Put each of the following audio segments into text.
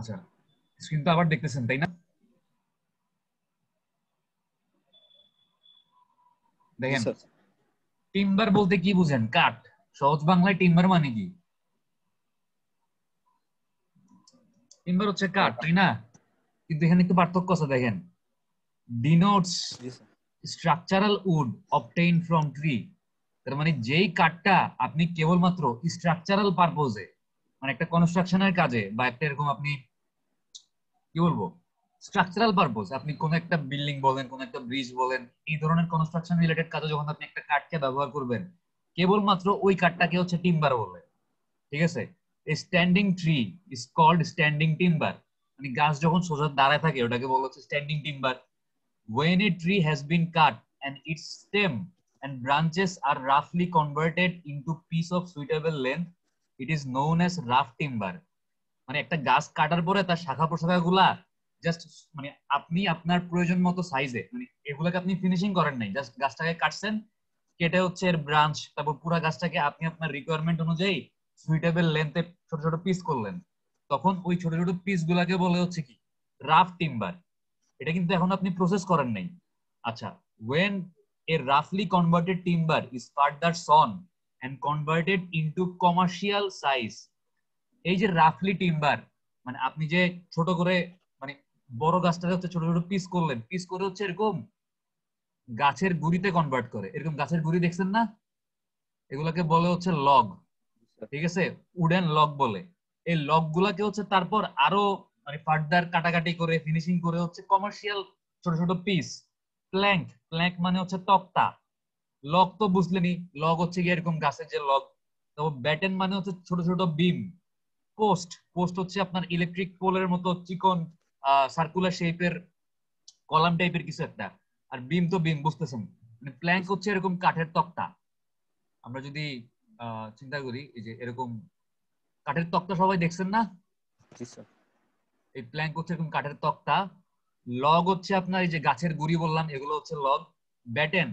আচ্ছা স্ক্রিন তো আবার দেখতেছেন তাই না? দেখেন টিম্বার বলতে কি বুঝেন? কাঠ। সহজ বাংলায় টিম্বার মানে কি? টিম্বার হচ্ছে কাঠ তাই না? কিন্তু এখানে একটু পার্থক্য আছে দেখেন। Denotes structural wood obtain from tree তার মানে যেই কাঠটা আপনি কেবলমাত্র স্ট্রাকচারাল পারপোজে মানে একটা কনস্ট্রাকশনের কাজে বা একটা এরকম আপনি কি বলব? স্ট্রাকচারাল পারপোজ আপনি কোন একটা বিল্ডিং বলেন, কোন একটা ব্রিজ বলেন, এই ধরনের কনস্ট্রাকশন রিলেটেড কাজে যখন আপনি একটা কাঠকে ব্যবহার করবেন, কেবলমাত্র ওই কাঠটাকে হচ্ছে টিম্বার বলে ঠিক আছে? Standing tree is called standing timber মানে গাছ যখন সোজা দাঁড়ায় থাকে, ওটাকে বলা হচ্ছে standing timber when a tree has been cut and its stem and branches are roughly converted into piece of suitable length, it is known as rough timber. মানে একটা গাছ কাটার পরে তার শাখা প্রশাখা গুলা জাস্ট মানে আপনি আপনার প্রয়োজন মতো সাইজে মানে এগুলাকে আপনি ফিনিশিং করেন নাই জাস্ট গাছটাকে কাটছেন, কেটে হচ্ছে এর ব্রাঞ্চ তারপর পুরো গাছটাকে আপনি আপনার রিকোয়ারমেন্ট অনুযায়ী সুইটেবল লেন্থে ছোট ছোট পিস করলেন। তখন ওই ছোট ছোট পিস গুলাকে বলে হচ্ছে কি রাফ টিম্বার এটা কিন্তু এখন আপনি প্রসেস করেন নাই। আচ্ছা when a roughly converted timber is further sawn and converted into commercial size এই যে রাফলি টিম্বার মানে আপনি যে ছোট করে মানে বড় গাছটাকে হচ্ছে ছোট ছোট পিস করলেন পিস করে হচ্ছে এরকম গাছের গুড়িতে কনভার্ট করে। এরকম গাছের গুড়ি দেখছেন না? এগুলাকে বলে হচ্ছে লগ ঠিক আছে? উডেন লগ বলে। এই লগ গুলাকে হচ্ছে তারপর আরও মানে ফার্দার কাটাকাটি করে ফিনিশিং করে হচ্ছে কমার্শিয়াল ছোট ছোট পিস প্ল্যাঙ্ক প্ল্যাঙ্ক মানে হচ্ছে তক্তা। লগ তো বুঝলেনি লগ হচ্ছে গিয়ে এরকম গাছের যে লগ তারপর ব্যাটেন মানে হচ্ছে ছোট ছোট বিম পোস্ট পোস্ট হচ্ছে আপনার ইলেকট্রিক পোলের মতো চিকন সার্কুলার শেপের কলাম টাইপের কিছু একটা। আর বিম তো বিম বুঝতেছেন? মানে প্ল্যাঙ্ক হচ্ছে এরকম কাঠের তক্তা। আমরা যদি চিন্তা করি এই যে এরকম কাঠের তক্তা সবাই দেখছেন না? এই প্ল্যাঙ্ক হচ্ছে এরকম কাঠের তক্তা। লগ হচ্ছে আপনার এই যে গাছের গুড়ি বললাম এগুলো হচ্ছে লগ ব্যাটেন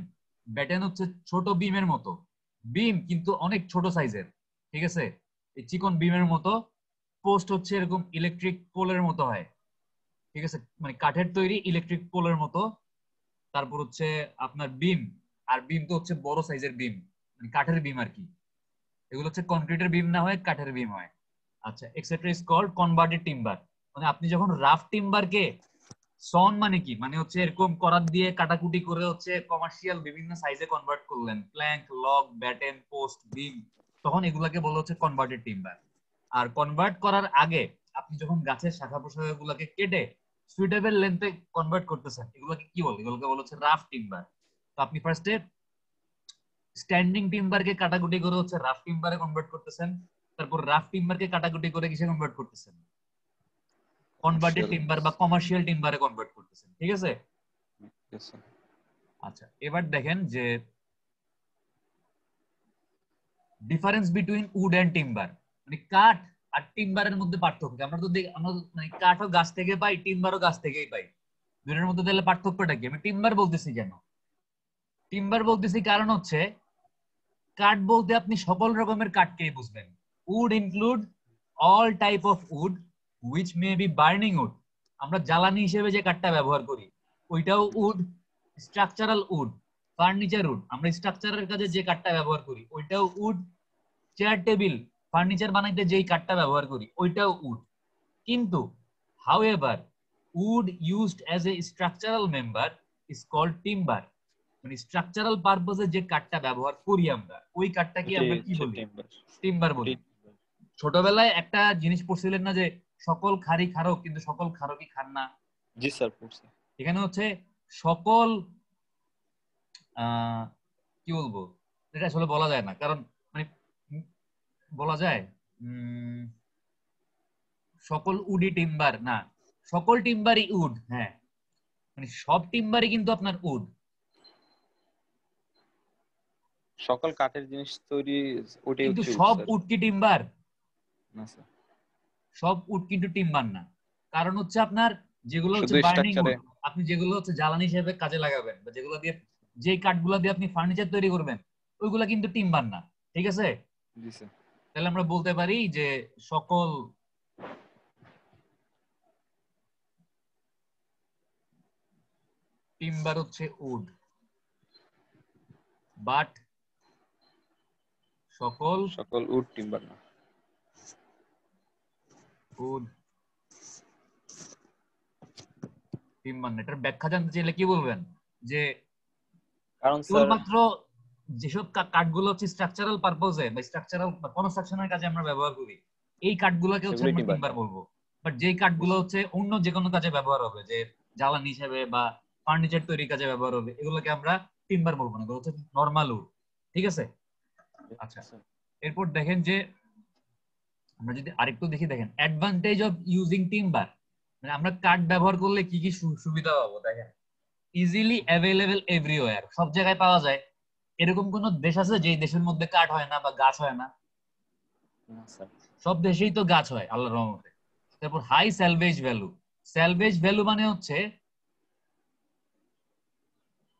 ব্যাটেন হচ্ছে ছোট বিমের মতো। বিম কিন্তু অনেক ছোট সাইজের ঠিক আছে? এই চিকন বিমের মতো। পোস্ট হচ্ছে এরকম ইলেকট্রিক পোলের মতো হয়। ঠিক আছে? মানে কাঠের তৈরি ইলেকট্রিক পোলের মতো। তারপর হচ্ছে আপনার বিম আর বিম তো হচ্ছে বড় সাইজের বিম মানে কাঠের বিম আর কি। এগুলো হচ্ছে কনক্রিটের বিম না হয়, কাঠের বিম হয়। আচ্ছা etcetera is called converted timber মানে আপনি যখন রাফ টিম্বারকে সন মানে কি? মানে হচ্ছে এরকম করাত দিয়ে কাটাকুটি করে হচ্ছে কমার্শিয়াল বিভিন্ন সাইজে কনভার্ট করলেন। Plank log batten post beam তখন এগুলাকে বলা হচ্ছে কনভার্টেড টিম্বার আর কনভার্ট করার আগে আপনি যখন গাছের শাখা প্রশাখা গুলাকে কেটে সুইটেবল লেন্থে কনভার্ট করতেছেন এগুলোকে কি বলে? এগুলোকে বলা হচ্ছে রাফ টিম্বার তো আপনি ফার্স্টে স্ট্যান্ডিং টিম্বারকে কাটাকুটি করে হচ্ছে রাফ টিম্বারে কনভার্ট করতেছেন তারপর রাফ টিম্বারকে কাটাকুটি করে কিসে কনভার্ট করতেছেন? কনভার্টেড টিম্বার বা কমার্শিয়াল টিম্বারে কনভার্ট করতেছেন ঠিক আছে? আচ্ছা এবার দেখেন যে difference between wood and timber মানে কাঠ আর টিম্বারের মধ্যে পার্থক্য। আমরা তো আমরা মানে কাঠও গাছ থেকে পাই টিম্বারও গাছ থেকেই পাই। দুটোর মধ্যে তাহলে পার্থক্যটা কি? আমি টিম্বার বলতেছি কেন? টিম্বার বলতেছি কারণ হচ্ছে, কাঠ বলতে আপনি সকল রকমের কাঠকেই বুঝবেন। Wood include all type of wood which may be burning wood আমরা জ্বালানি হিসেবে যে কাঠটা ব্যবহার করি, ওইটাও wood structural wood furniture wood. আমরা স্ট্রাকচারের কাজে যে কাঠটা ব্যবহার করি, ওইটাও উড চেয়ার টেবিল ফার্নিচার বানাইতে যেই কাঠটা ব্যবহার করি ওইটাও উড কিন্তু however wood used as a structural member is called timber মানে স্ট্রাকচারাল পারপোজে যে কাঠটা ব্যবহার করি আমরা ওই কাঠটাকে আমরা কি বলি? টিম্বার বলি। ছোটবেলায় একটা জিনিস পড়ছিলেন না যে সকল খারি খারক কিন্তু সকল খারকই খান না? জি স্যার পড়ছি। এখানে হচ্ছে সকল কি বলব? এটা আসলে বলা যায় না কারণ বলা যায় সকল উডি টিম্বার না সকল টিম্বারই উড হ্যাঁ। মানে সব টিম্বারই কিন্তু আপনার উড। সকল কাঠের জিনিস তৈরি ওটাই কিন্তু সব উড কি টিম্বার। না স্যার সব উড কিন্তু টিম্বার না। কারণ হচ্ছে আপনার যেগুলো হচ্ছে বার্নিং আপনি যেগুলো হচ্ছে জ্বালানি হিসেবে কাজে লাগাবেন বা যেগুলো দিয়ে যে কাঠগুলো দিয়ে আপনি ফার্নিচার তৈরি করবেন ওইগুলা কিন্তু টিম্বার না। ঠিক আছে? জি স্যার তাহলে আমরা বলতে পারি যে সকল টিম্বার হচ্ছে উড। বাট সকল সকল উড টিম্বার না। উড টিম্বার না। এটার ব্যাখ্যা জানতে চাইলে কি বলবেন? যে কারণ মাত্র যেসব কাঠগুলো হচ্ছে স্ট্রাকচারাল পারপোজে বা স্ট্রাকচারাল কনস্ট্রাকশনের কাজে আমরা ব্যবহার করি এই কাঠগুলোকে হচ্ছে আমরা। টিম্বার বলব বাট যেই কাঠগুলো হচ্ছে অন্য যে কোনো কাজে ব্যবহার হবে যে জ্বালানি হিসেবে বা ফার্নিচার তৈরির কাজে ব্যবহার হবে এগুলোকে আমরা টিম্বার বলব না হচ্ছে নর্মাল উড ঠিক আছে আচ্ছা। এরপর দেখেন যে আমরা যদি আরেকটু দেখি দেখেন অ্যাডভান্টেজ অফ ইউজিং টিম্বার মানে আমরা কাঠ ব্যবহার করলে কি কি সুবিধা পাবো দেখেন ইজিলি অ্যাভেলেবেল এভরিওয়্যার সব জায়গায় পাওয়া যায় এরকম কোন দেশ আছে যেই দেশের মধ্যে কাঠ হয় না বা গাছ হয় না? সব দেশেই তো গাছ হয় আল্লাহর রহমতে। তারপর high salvage value salvage value মানে হচ্ছে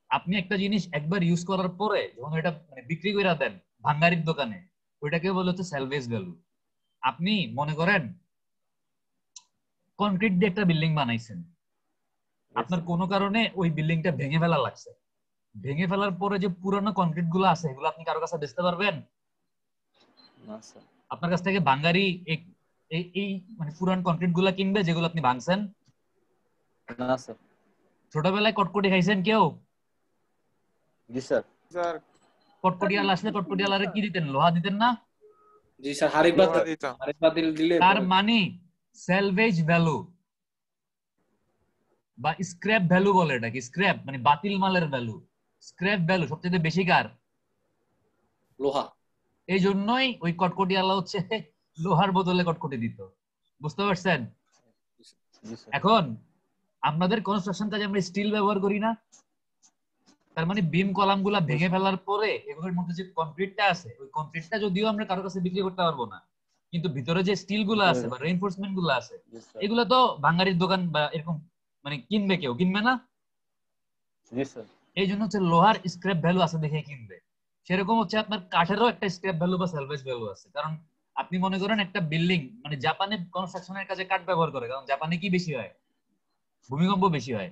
আপনি একটা জিনিস একবার ইউজ করার পরে যখন এটা মানে বিক্রি করে দেন ভাঙ্গারির দোকানে ওইটাকে বলে হচ্ছে স্যালভেজ ভ্যালু আপনি মনে করেন কনক্রিট দিয়ে একটা বিল্ডিং বানাইছেন। আপনার কোনো কারণে ওই বিল্ডিংটা ভেঙে ফেলা লাগছে। ভেঙে ফেলার পরে যে পুরানো কনক্রিটগুলো আছে এগুলো আপনি কারও কাছে বেচতে পারবেন? না স্যার আপনার কাছ থেকে ভাঙ্গারি এই- মানে পুরান কনক্রিটগুলা কিনবে যেগুলো আপনি ভাঙছেন? না স্যার ছোটবেলায় কটকটি খাইছেন কেউ? জি স্যার স্যার। কটকটিয়াল আসলে কটকটিয়ালারে কি দিতেন? লোহা দিতেন না? জি স্যার হারিফ বাতিল। দিলে তার মানে স্যালভেজ ভ্যালু বা স্ক্র্যাপ ভ্যালু বলে এটাকে স্ক্র্যাপ মানে বাতিল মালের ভ্যালু স্ক্র্যাপ ভ্যালু সবচেয়ে বেশি কার? লোহা। এই জন্যই ওই কটকটিয়ালা হচ্ছে লোহার বদলে কটকটি দিত। বুঝতে পারছেন? এখন আমাদের কনস্ট্রাকশন কাজে আমরা স্টিল ব্যবহার করি না। তার মানে বিম কলামগুলা ভেঙে ফেলার পরে এগুলোর মধ্যে যে কনক্রিটটা আছে ওই কনক্রিটটা যদিও আমরা কারও কাছে বিক্রি করতে পারব না কিন্তু ভিতরে যে স্টিলগুলো আছে বা রেইনফোর্সমেন্টগুলো আছে এগুলো তো ভাঙ্গারির দোকান বা এরকম মানে কিনবে কেউ কিনবে না? জি স্যার এই জন্য হচ্ছে লোহার স্ক্র্যাপ ভ্যালু আছে দেখে কিনবে। সেরকম হচ্ছে আপনার কাঠেরও একটা স্ক্র্যাপ ভ্যালু বা সালভেজ ভ্যালু আছে। কারণ আপনি মনে করেন একটা বিল্ডিং মানে জাপানে কনস্ট্রাকশনের কাজে কাঠ ব্যবহার করে, কারণ জাপানে কি বেশি হয়? ভূমিকম্প বেশি হয়।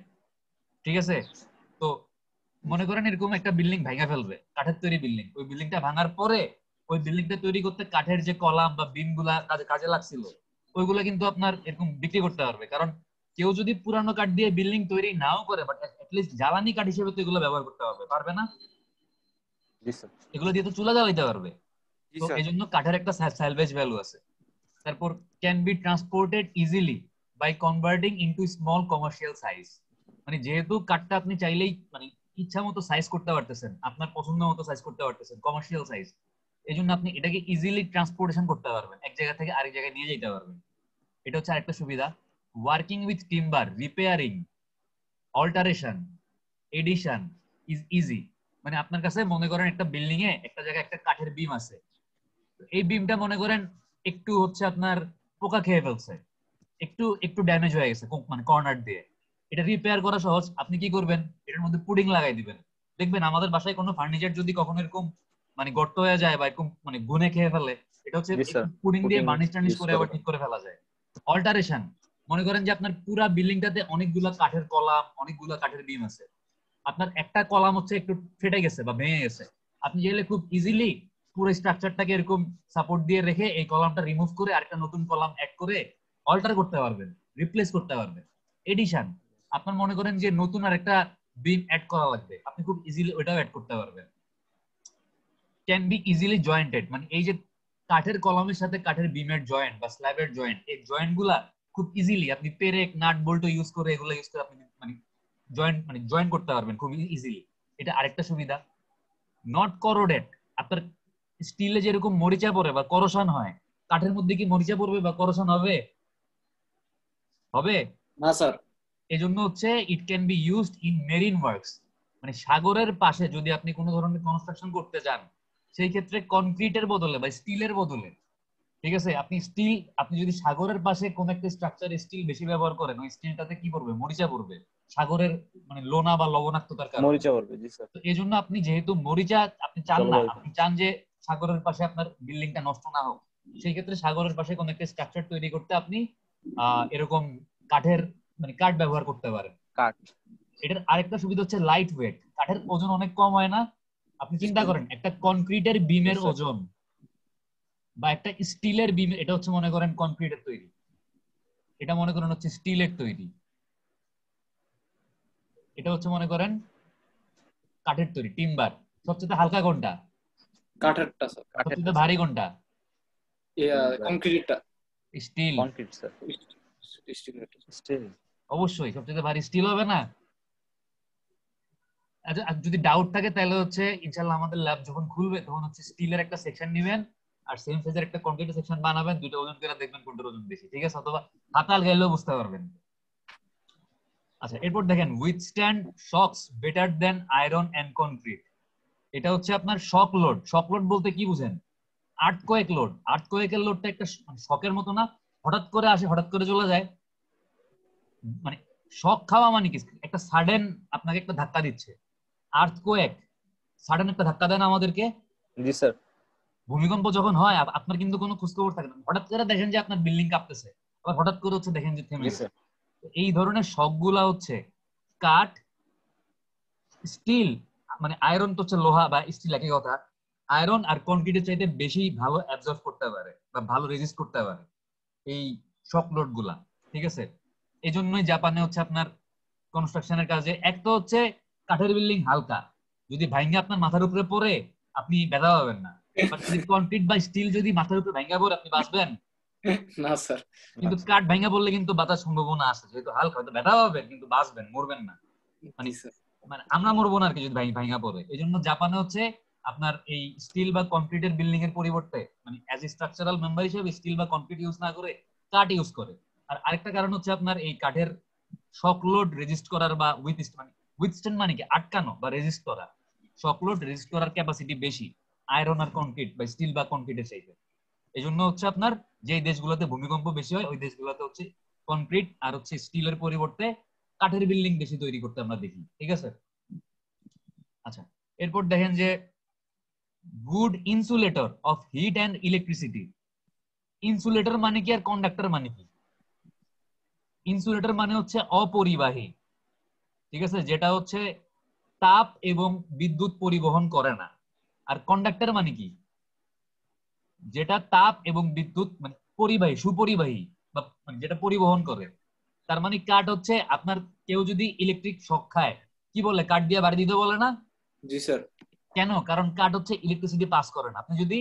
ঠিক আছে? তো মনে করেন এরকম একটা বিল্ডিং ভেঙে ফেলবে, কাঠের তৈরি বিল্ডিং ওই বিল্ডিংটা ভাঙার পরে ওই বিল্ডিংটা তৈরি করতে কাঠের যে কলাম বা বিমগুলা কাজে কাজে লাগছিল, ওইগুলা কিন্তু আপনার এরকম বিক্রি করতে পারবে। কারণ কেউ যদি পুরানো কাঠ দিয়ে বিল্ডিং তৈরি নাও করে বাট লিস্ট জ্বালানি কাঠ হিসেবে তো এগুলো ব্যবহার করতে পারবে পারবে না? এগুলো দিয়ে তো চুলা জ্বালাইতে পারবে। তো এই জন্য কাঠের একটা স্যালভেজ ভ্যালু আছে। তারপর can be transported easily by converting into small commercial size মানে যেহেতু কাঠটা আপনি চাইলেই মানে ইচ্ছা মতো সাইজ করতে পারতেছেন আপনার পছন্দ মতো সাইজ করতে পারতেছেন কমার্শিয়াল সাইজ এই জন্য আপনি এটাকে ইজিলি ট্রান্সপোর্টেশন করতে পারবেন এক জায়গা থেকে আরেক জায়গায় নিয়ে যেতে পারবেন। এটা হচ্ছে আরেকটা সুবিধা। Working with timber repairing alteration addition is easy মানে আপনার কাছে মনে করেন একটা বিল্ডিং এ একটা জায়গায় একটা কাঠের বিম আছে। এই বিমটা মনে করেন একটু হচ্ছে আপনার পোকা খেয়ে ফেলছে। একটু একটু ড্যামেজ হয়ে গেছে মানে কর্নার দিয়ে। এটা রিপেয়ার করা সহজ। আপনি কি করবেন? এটার মধ্যে পুডিং লাগাই দিবেন। দেখবেন আমাদের বাসায় কোনো ফার্নিচার যদি কখনো এরকম মানে গর্ত হয়ে যায় বা এরকম মানে গুনে খেয়ে ফেলে এটা হচ্ছে পুডিং দিয়ে বার্নিশ টার্নিশ করে আবার ঠিক করে ফেলা যায়। অল্টারেশন মনে করেন যে আপনার পুরা বিল্ডিংটাতে অনেকগুলা কাঠের কলাম, অনেকগুলা কাঠের বিম আছে। আপনার একটা কলাম হচ্ছে একটু ফেটে গেছে বা ভেঙে গেছে। আপনি চাইলে খুব ইজিলি পুরো স্ট্রাকচারটাকে এরকম সাপোর্ট দিয়ে রেখে এই কলামটা রিমুভ করে আরেকটা নতুন কলাম অ্যাড করে অল্টার করতে পারবেন রিপ্লেস করতে পারবেন। এডিশন আপনার মনে করেন যে নতুন আর একটা বিম অ্যাড করা লাগবে। আপনি খুব ইজিলি ওটাও অ্যাড করতে পারবেন। ক্যান বি ইজিলি জয়েন্টেড মানে এই যে কাঠের কলমের সাথে কাঠের বিমের জয়েন্ট বা স্ল্যাবের জয়েন্ট এই জয়েন্টগুলা খুব ইজিলি আপনি পেরেক নাট বল্টু ইউজ করে এগুলো ইউজ করে আপনি মানে জয়েন্ট মানে জয়েন করতে পারবেন খুব ইজিলি এটা আরেকটা সুবিধা। নট করোডেড আপনার স্টিলে যেরকম মরিচা পড়ে বা করশন হয় কাঠের মধ্যে কি মরিচা পড়বে বা করশন হবে? হবে? না স্যার। এই জন্য হচ্ছে it can be used in marine works মানে সাগরের পাশে যদি আপনি কোনো ধরনের কনস্ট্রাকশন করতে চান সেই ক্ষেত্রে কনক্রিটের বদলে বা স্টিলের বদলে ঠিক আছে? আপনি স্টিল আপনি যদি সাগরের পাশে কোন একটা স্ট্রাকচার স্টিল বেশি ব্যবহার করেন ওই স্টিলটাতে কি পড়বে? মরিচা পড়বে। সাগরের মানে লোনা বা লবণাক্ততার কারণে। মরিচা পড়বে জি স্যার। তো এই জন্য আপনি যেহেতু মরিচা আপনি চান না আপনি চান যে সাগরের পাশে আপনার বিল্ডিংটা নষ্ট না হোক সেই ক্ষেত্রে সাগরের পাশে কোন একটা স্ট্রাকচার তৈরি করতে আপনি আহ এরকম কাঠের মানে কাঠ ব্যবহার করতে পারেন। কাঠ। এটার আরেকটা সুবিধা হচ্ছে লাইট ওয়েট কাঠের ওজন অনেক কম হয় না। আপনি চিন্তা করেন একটা কনক্রিটের বিমের ওজন বা একটা স্টিলের বিম এটা হচ্ছে মনে করেন কনক্রিটের তৈরি। এটা মনে করেন হচ্ছে স্টিলের তৈরি। এটা হচ্ছে মনে করেন কাঠের তৈরি টিম্বার। সবচেয়ে হালকা কোনটা? কাঠেরটা স্যার সবচেয়ে ভারী কোনটা? কংক্রিটটা। স্টিল। কনক্রিট স্যার স্টিল অবশ্যই সবচেয়ে ভারী স্টিল হবে না? আচ্ছা আর যদি ডাউট থাকে তাহলে হচ্ছে ইনশাআল্লাহ আমাদের ল্যাব যখন খুলবে তখন হচ্ছে স্টিলের একটা সেকশন নেবেন। আর সেম সাইজের একটা কংক্রিটের সেকশন বানাবেন দুটো ওজন করে দেখবেন কোনটার ওজন বেশি, ঠিক আছে? অথবা হাতাল গেলেও বুঝতে পারবেন। আচ্ছা এরপর দেখেন withstand shocks better than iron and concrete এটা হচ্ছে আপনার শক লোড শক লোড বলতে কি বুঝেন? আর্ট কোয়েক লোড আর্ট কোয়েকের লোডটা একটা শকের মতো না। হঠাৎ করে আসে, হঠাৎ করে চলে যায়। মানে শক খাওয়া মানে কি? একটা সাডেন আপনাকে একটা ধাক্কা দিচ্ছে। আর্থ কোয়েক সাডেন একটা ধাক্কা দেন আমাদেরকে। জি স্যার ভূমিকম্প যখন হয় আপনার কিন্তু কোনো খোঁজখবর থাকে না। হঠাৎ করে দেখেন যে আপনার বিল্ডিং কাঁপতেছে। আবার হঠাৎ করে হচ্ছে দেখেন যে থেমে গেছে। এই ধরনের শকগুলা হচ্ছে কাঠ স্টিল মানে আয়রন তো হচ্ছে লোহা বা স্টিল একই কথা। আয়রন আর কনক্রিটের চাইতে বেশি ভালো অ্যাবজর্ব করতে পারে বা ভালো রেজিস্ট করতে পারে এই শক লোডগুলা। ঠিক আছে? এই জন্যই জাপানে হচ্ছে আপনার কনস্ট্রাকশনের কাজে এক তো হচ্ছে কাঠের বিল্ডিং হালকা। যদি ভাঙ্গে আপনার মাথার উপরে পড়ে আপনি ব্যথা পাবেন না। কনক্রিট বা স্টিল যদি মাথার উপরে পড়ে আপনি বাঁচবেন? না স্যার। কিন্তু কাঠ পড়লে কিন্তু বাঁচার সম্ভাবনা আছে। যেহেতু হালকা হয়তো ব্যথা পাবেন কিন্তু বাঁচবেন মরবেন না। মানে মানে আমরা মরবো না আর কি যদি ভাঙ্গা পড়ে। এই জন্য জাপানে হচ্ছে আপনার এই স্টিল বা কনক্রিটের বিল্ডিং এর পরিবর্তে মানে অ্যাজ এ স্ট্রাকচারাল মেম্বার হিসেবে স্টিল বা কনক্রিট ইউজ না করে কাঠ ইউজ করে। আর আরেকটা কারণ হচ্ছে আপনার এই কাঠের শক লোড রেজিস্ট করার বা উইথ মানে উইথস্ট্যান্ড মানে কি? আটকানো বা রেজিস্ট করা। শক লোড রেজিস্ট করার ক্যাপাসিটি বেশি। আয়রন আর কনক্রিট বা স্টিল বা কনক্রিটের চাইতে এই জন্য হচ্ছে আপনার যে দেশগুলোতে ভূমিকম্প বেশি হয়, ওই দেশগুলোতে হচ্ছে কনক্রিট আর হচ্ছে স্টিলের পরিবর্তে কাঠের বিল্ডিং বেশি তৈরি করতে আমরা দেখি, ঠিক আছে? আচ্ছা এরপর দেখেন যে good insulator of heat and electricity insulator মানে কি আর কন্ডাক্টর মানে কি? ইনসুলেটর মানে হচ্ছে অপরিবাহী, ঠিক আছে? যেটা হচ্ছে তাপ এবং বিদ্যুৎ পরিবহন করে না। আর কন্ডাক্টর মানে কি? যেটা তাপ এবং বিদ্যুৎ মানে পরিবাহী সুপরিবাহী বা মানে যেটা পরিবহন করে। তার মানে কাঠ হচ্ছে আপনার কেউ যদি ইলেকট্রিক শক খায় কি বলে? কাঠ দিয়ে বাড়ি দিতে বলে না? জি স্যার কেন? কারণ কাঠ হচ্ছে ইলেকট্রিসিটি পাস করে না। আপনি যদি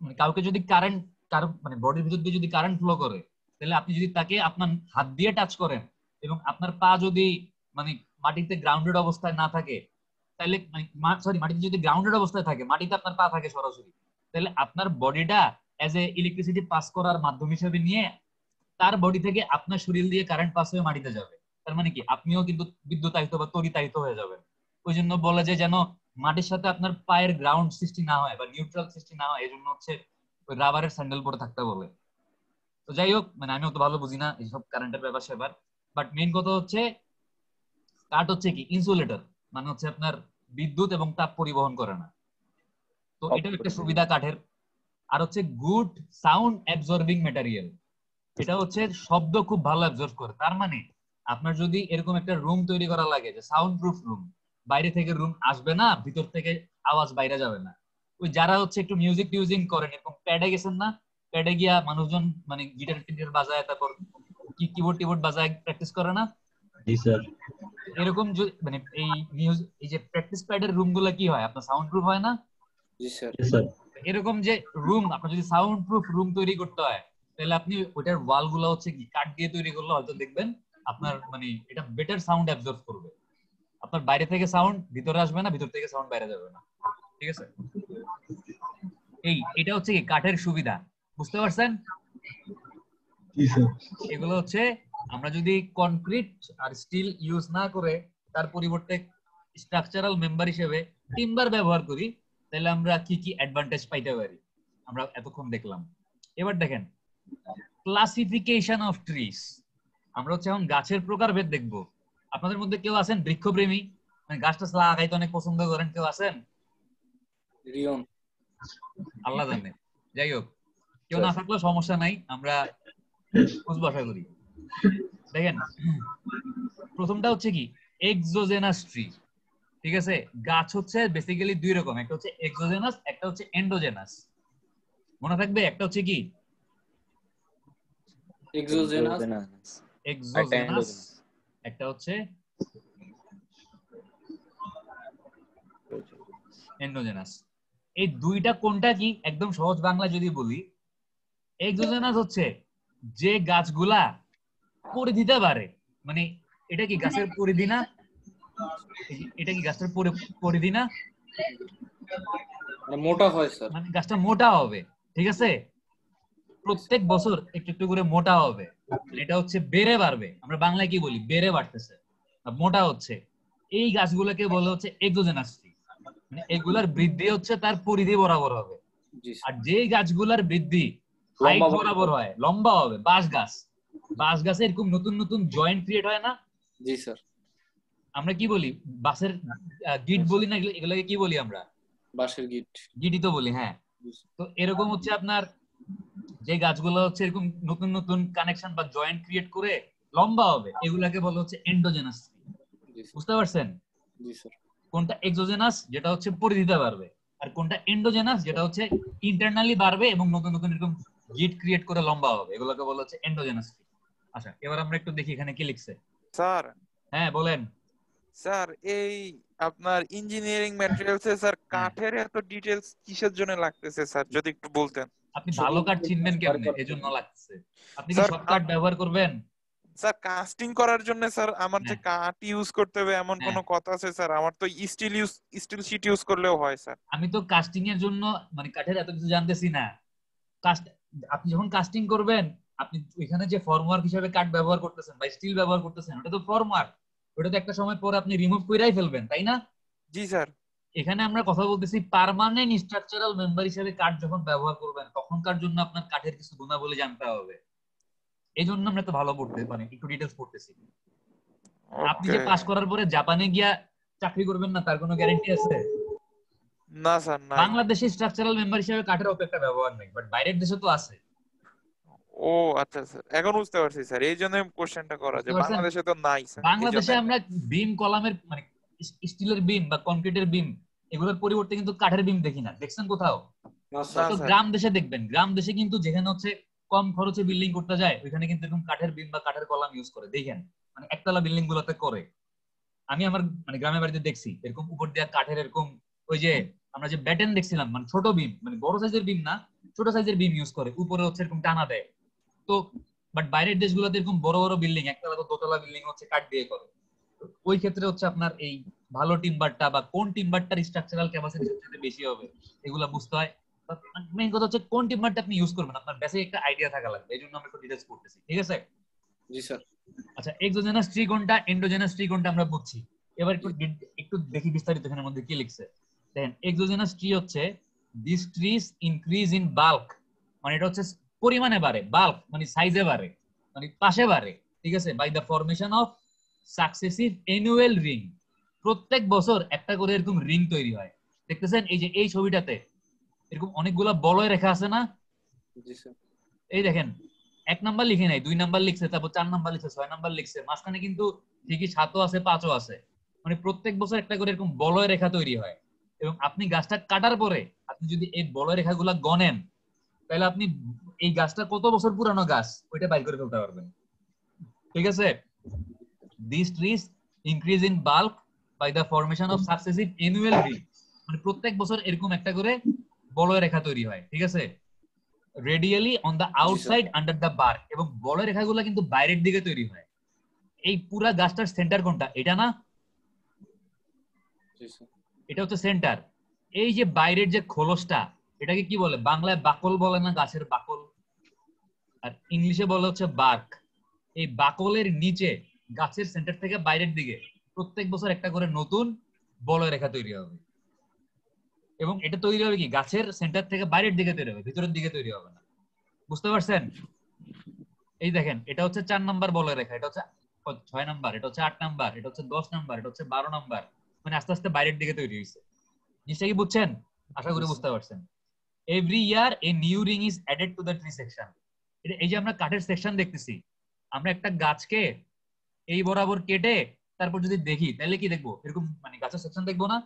মানে কাউকে যদি কারেন্ট কারও মানে বডির ভিতর দিয়ে যদি কারেন্ট ফ্লো করে তাহলে আপনি যদি তাকে আপনার হাত দিয়ে টাচ করেন এবং আপনার পা যদি মানে মাটিতে গ্রাউন্ডেড অবস্থায় না থাকে তাহলে সরি মাটিতে যদি গ্রাউন্ডেড অবস্থায় থাকে, মাটিতে আপনার পা থাকে সরাসরি, তাহলে আপনার বডিটা অ্যাজ এ ইলেকট্রিসিটি পাস করার মাধ্যম হিসেবে নিয়ে তার বডি থেকে আপনার শরীর দিয়ে কারেন্ট পাস হয়ে মাটিতে যাবে। তার মানে কি? আপনিও কিন্তু বিদ্যুতায়িত বা তরিতায়িত হয়ে যাবেন। ওই জন্য বলে যে যেন মাটির সাথে আপনার পায়ের গ্রাউন্ড সৃষ্টি না হয় বা নিউট্রাল সৃষ্টি না হয় এই জন্য হচ্ছে ওই রাবারের স্যান্ডেল পরে থাকতে বলে। তো যাই হোক মানে আমি অত ভালো বুঝি না, এইসব কারেন্টের ব্যাপার সেবার বাট মেইন কথা হচ্ছে কাঠ হচ্ছে কি? ইনসুলেটর মানে হচ্ছে আপনার বিদ্যুৎ এবং তাপ পরিবহন করে না। তো এটাও একটা সুবিধা কাঠের। আর হচ্ছে গুড সাউন্ড অ্যাবজর্বিং ম্যাটেরিয়াল এটা হচ্ছে শব্দ খুব ভালো অ্যাবজর্ব করে। তার মানে আপনার যদি এরকম একটা রুম তৈরি করা লাগে যে সাউন্ড প্রুফ রুম বাইরে থেকে রুম আসবে না ভিতর থেকে আওয়াজ বাইরে যাবে না। ওই যারা হচ্ছে একটু মিউজিক টিউজিং করেন এরকম প্যাডে গেছেন না প্যাডে গিয়া মানুষজন মানে গিটার টিটার বাজায় তারপর কি কিবোর্ড টিবোর্ড বাজায় প্র্যাকটিস করে না জি স্যার। এরকম মানে এই মিউজিক এই যে প্র্যাকটিস প্যাডের রুমগুলো কি হয়? আপনার সাউন্ড প্রুফ হয় না? জি স্যার। এরকম যে রুম আপনার যদি সাউন্ড প্রুফ রুম তৈরি করতে হয় তাহলে আপনি ওইটার ওয়ালগুলো হচ্ছে কি কাঠ দিয়ে তৈরি করলে হয়তো দেখবেন আপনার মানে এটা বেটার সাউন্ড অ্যাবজর্ব করবে। আপনার বাইরে থেকে সাউন্ড ভিতরে আসবে না ভিতর থেকে সাউন্ড বাইরে যাবে না। ঠিক আছে? এই এটা হচ্ছে কি কাঠের সুবিধা। বুঝতে পারছেন? জি এগুলো হচ্ছে আমরা যদি কনক্রিট আর স্টিল ইউজ না করে তার পরিবর্তে স্ট্রাকচারাল মেম্বার হিসেবে টিম্বার ব্যবহার করি তাহলে আমরা কি কি অ্যাডভান্টেজ পাইতে পারি? আমরা এতক্ষণ দেখলাম। এবার দেখেন ক্লাসিফিকেশন অফ ট্রিস আমরা হচ্ছে এখন গাছের প্রকারভেদ দেখব। আপনাদের মধ্যে কেউ আছেন বৃক্ষপ্রেমী? মানে গাছটা লাগাইতে অনেক পছন্দ করেন কেউ আছেন? রিয়ন। আল্লাহ জানে। যাই হোক কেউ না থাকলে সমস্যা নাই আমরা আশা করি। দেখেন প্রথমটা হচ্ছে কি? এক্সোজেনাস ট্রি ঠিক আছে? গাছ হচ্ছে বেসিক্যালি দুই রকম একটা হচ্ছে এক্সোজেনাস একটা হচ্ছে এন্ডোজেনাস মনে থাকবে? একটা হচ্ছে কি? এক্সোজেনাস এক্সোজেনাস একটা হচ্ছে এন্ডোজেনাস এই দুইটা কোনটা কি? একদম সহজ বাংলা যদি বলি এক্সোজেনাস হচ্ছে যে গাছগুলা পরিধিতে পারে। মানে এটা কি গাছের পরিধি না? এটা কি গাছের পরিধি না? মানে মোটা হয় স্যার। মানে গাছটা মোটা হবে ঠিক আছে? প্রত্যেক বছর একটু একটু করে মোটা হবে। এটা হচ্ছে বেড়ে বাড়বে। আমরা বাংলায় কি বলি? বেড়ে বাড়তেছে। মোটা হচ্ছে। এই গাছগুলোকে বলা হচ্ছে এক্সোজেনাস ট্রি মানে এগুলার বৃদ্ধি হচ্ছে তার পরিধি বরাবর হবে। জি আর স্যার যে গাছগুলার বৃদ্ধি হাইট বরাবর হয় লম্বা হবে বাঁশ গাছ। বাঁশ গাছে এরকম নতুন নতুন জয়েন্ট ক্রিয়েট হয় না? জি স্যার আমরা কি বলি? বাঁশের গিট বলি না এগুলোকে কি বলি আমরা? বাঁশের গিট গিটই তো বলি হ্যাঁ। তো এরকম হচ্ছে আপনার যে গাছগুলো হচ্ছে এরকম নতুন নতুন কানেকশন বা জয়েন্ট ক্রিয়েট করে লম্বা হবে এগুলাকে বলা হচ্ছে এন্ডোজেনাস বুঝতে পারছেন? জি স্যার কোনটা এক্সোজেনাস যেটা হচ্ছে পরিধিতে বাড়বে। আর কোনটা এন্ডোজেনাস যেটা হচ্ছে ইন্টারনালি বাড়বে এবং নতুন নতুন এরকম গিট ক্রিয়েট করে লম্বা হবে এগুলোকে বলা হচ্ছে এন্ডোজেনাস আচ্ছা এবার আমরা একটু দেখি এখানে কি লিখছে। স্যার। হ্যাঁ বলেন। স্যার এই আপনার ইঞ্জিনিয়ারিং ম্যাটেরিয়ালসে স্যার কাঠের এত ডিটেলস কিসের জন্য লাগতেছে স্যার? যদি একটু বলতেন। আপনি ভালো কাঠ চিনবেন কেমনে? এজন্য লাগছে আপনি কি সব কাঠ ব্যবহার করবেন? স্যার কাস্টিং করার জন্য স্যার আমার যে হ্যাঁ। কাঠ ইউজ করতে হবে এমন হ্যাঁ। কোনো কথা আছে স্যার? আমার তো steel use steel sheet use করলেও হয় স্যার। আমি তো কাস্টিং এর জন্য মানে কাঠের এত কিছু জানতেছি না। কাস্ট আপনি যখন কাস্টিং করবেন আপনি এখানে যে ফর্মওয়ার্ক হিসেবে কাঠ ব্যবহার করতেছেন বা স্টিল ব্যবহার করতেছেন ওটা তো ফর্মওয়ার্ক ওটা তো একটা সময় পর আপনি রিমুভ কইরাই ফেলবেন তাই না? জি স্যার। এখানে আমরা কথা বলতেছি পার্মানেন্ট স্ট্রাকচারাল মেম্বার হিসেবে কাঠ যখন ব্যবহার করবেন তখনকার জন্য আপনার কাঠের কিছু গুণাবলী জানতে হবে। এই জন্য আমরা তো ভালো পড়তে মানে একটু ডিটেলস পড়তেছি। আপনি যে. পাস করার পরে জাপানে গিয়া চাকরি করবেন না তার কোনো গ্যারান্টি আছে? না স্যার না বাংলাদেশে স্ট্রাকচারাল মেম্বার হিসেবে কাঠের অপেক্ষা ব্যবহার নেই বাট বাইরের দেশে তো আছে। ও আচ্ছা স্যার এখন বুঝতে পারছি স্যার এই জন্য কোশ্চেনটা করা যে বাংলাদেশে তো নাই স্যার। বাংলাদেশে আমরা বিম কলামের মানে স্টিলের বিম বা কংক্রিটের বিম এগুলোর পরিবর্তে কিন্তু কাঠের বিম দেখি না। দেখছেন কোথাও? তো গ্রাম দেশে দেখবেন। গ্রাম দেশে কিন্তু যেখানে হচ্ছে কম খরচে বিল্ডিং করতে যায় ওইখানে কিন্তু এরকম কাঠের বিম বা কাঠের কলাম ইউজ করে। দেখেন মানে একতলা বিল্ডিং গুলোতে করে। আমি আমার মানে গ্রামের বাড়িতে দেখছি এরকম উপর দেওয়া কাঠের এরকম ওই যে আমরা যে ব্যাটেন দেখছিলাম মানে ছোট বিম মানে বড় সাইজের বিম না ছোট সাইজের বিম ইউজ করে। উপরে হচ্ছে এরকম টানা দেয়। তো বাট বাইরের দেশগুলোতে এরকম বড় বড় বিল্ডিং একতলা দোতলা বিল্ডিং হচ্ছে কাঠ দিয়ে করে। ওই ক্ষেত্রে হচ্ছে আপনার এই ভালো টিম্বারটা বা কোন টিম্বারটার স্ট্রাকচারাল ক্যাপাসিটি সবচেয়ে বেশি হবে এগুলা বুঝতে হয়। মেইন কথা হচ্ছে কোন টিম্বারটা আপনি ইউজ করবেন আপনার বেসিক একটা আইডিয়া থাকা লাগবে এই জন্য আমরা একটু ডিটেলস করতেছি ঠিক আছে? জি স্যার আচ্ছা এক্সোজেনাস ট্রি কোনটা এন্ডোজেনাস ট্রি কোনটা আমরা বুঝছি। এবার একটু একটু দেখি বিস্তারিত এখানের মধ্যে কি লিখছে। দেখেন এক্সোজেনাস ট্রি হচ্ছে this trees increase in bulk মানে এটা হচ্ছে পরিমাণে বাড়ে বাল্ক মানে সাইজে বাড়ে মানে পাশে বাড়ে ঠিক আছে? By the formation of successive annual ring প্রত্যেক বছর একটা করে এরকম রিং তৈরি হয়। দেখতেছেন? এই যে এই ছবিটাতে এরকম অনেকগুলা বলয় রেখা আছে না? এই দেখেন এক নাম্বার লিখে নাই দুই নাম্বার লিখছে তারপর চার নাম্বার লিখছে ছয় নাম্বার লিখছে মাঝখানে কিন্তু ঠিকই সাতও আছে পাঁচও আছে। মানে প্রত্যেক বছর একটা করে এরকম বলয় রেখা তৈরি হয়। এবং আপনি গাছটা কাটার পরে আপনি যদি এই বলয় রেখাগুলা গনেন তাহলে আপনি এই গাছটা কত বছর পুরানো গাছ? ওইটা বাইর করে ফেলতে পারবেন। ঠিক আছে? This trees increase in bulk by the formation of successive annual tree মানে প্রত্যেক বছর এরকম একটা করে বলয় রেখা তৈরি হয়। ঠিক আছে? Radially on the outside under the bark এবং বলয় রেখাগুলো কিন্তু বাইরের দিকে তৈরি হয়। এই পুরা গাছটার সেন্টার কোনটা? এটা না? এটা হচ্ছে সেন্টার এই যে বাইরের যে খোলসটা এটাকে কি বলে? বাংলায় বাকল বলে না গাছের বাকল? আর ইংলিশে বলে হচ্ছে বার্ক এই বাকলের নিচে গাছের সেন্টার থেকে বাইরের দিকে প্রত্যেক বছর একটা করে নতুন বলয় রেখা তৈরি হবে। এবং এটা তৈরি হবে কি? গাছের সেন্টার থেকে বাইরের দিকে তৈরি হবে, ভিতরের দিকে তৈরি হবে না। বুঝতে পারছেন? এই দেখেন, এটা হচ্ছে চার নাম্বার বলয় রেখা, এটা হচ্ছে ছয় নাম্বার, এটা হচ্ছে আট নাম্বার, এটা হচ্ছে দশ নাম্বার, এটা হচ্ছে বারো নাম্বার। মানে আস্তে আস্তে বাইরের দিকে তৈরি হয়েছে জিনিসটা কি বুঝছেন? আশা করি বুঝতে পারছেন। Every year a new ring is added to the tree section এই যে আমরা কাঠের সেকশন দেখতেছি, আমরা একটা গাছকে এই বরাবর কেটে তারপর যদি দেখি, তাহলে কি দেখব? এরকম মানে গাছের সেকশন দেখব না?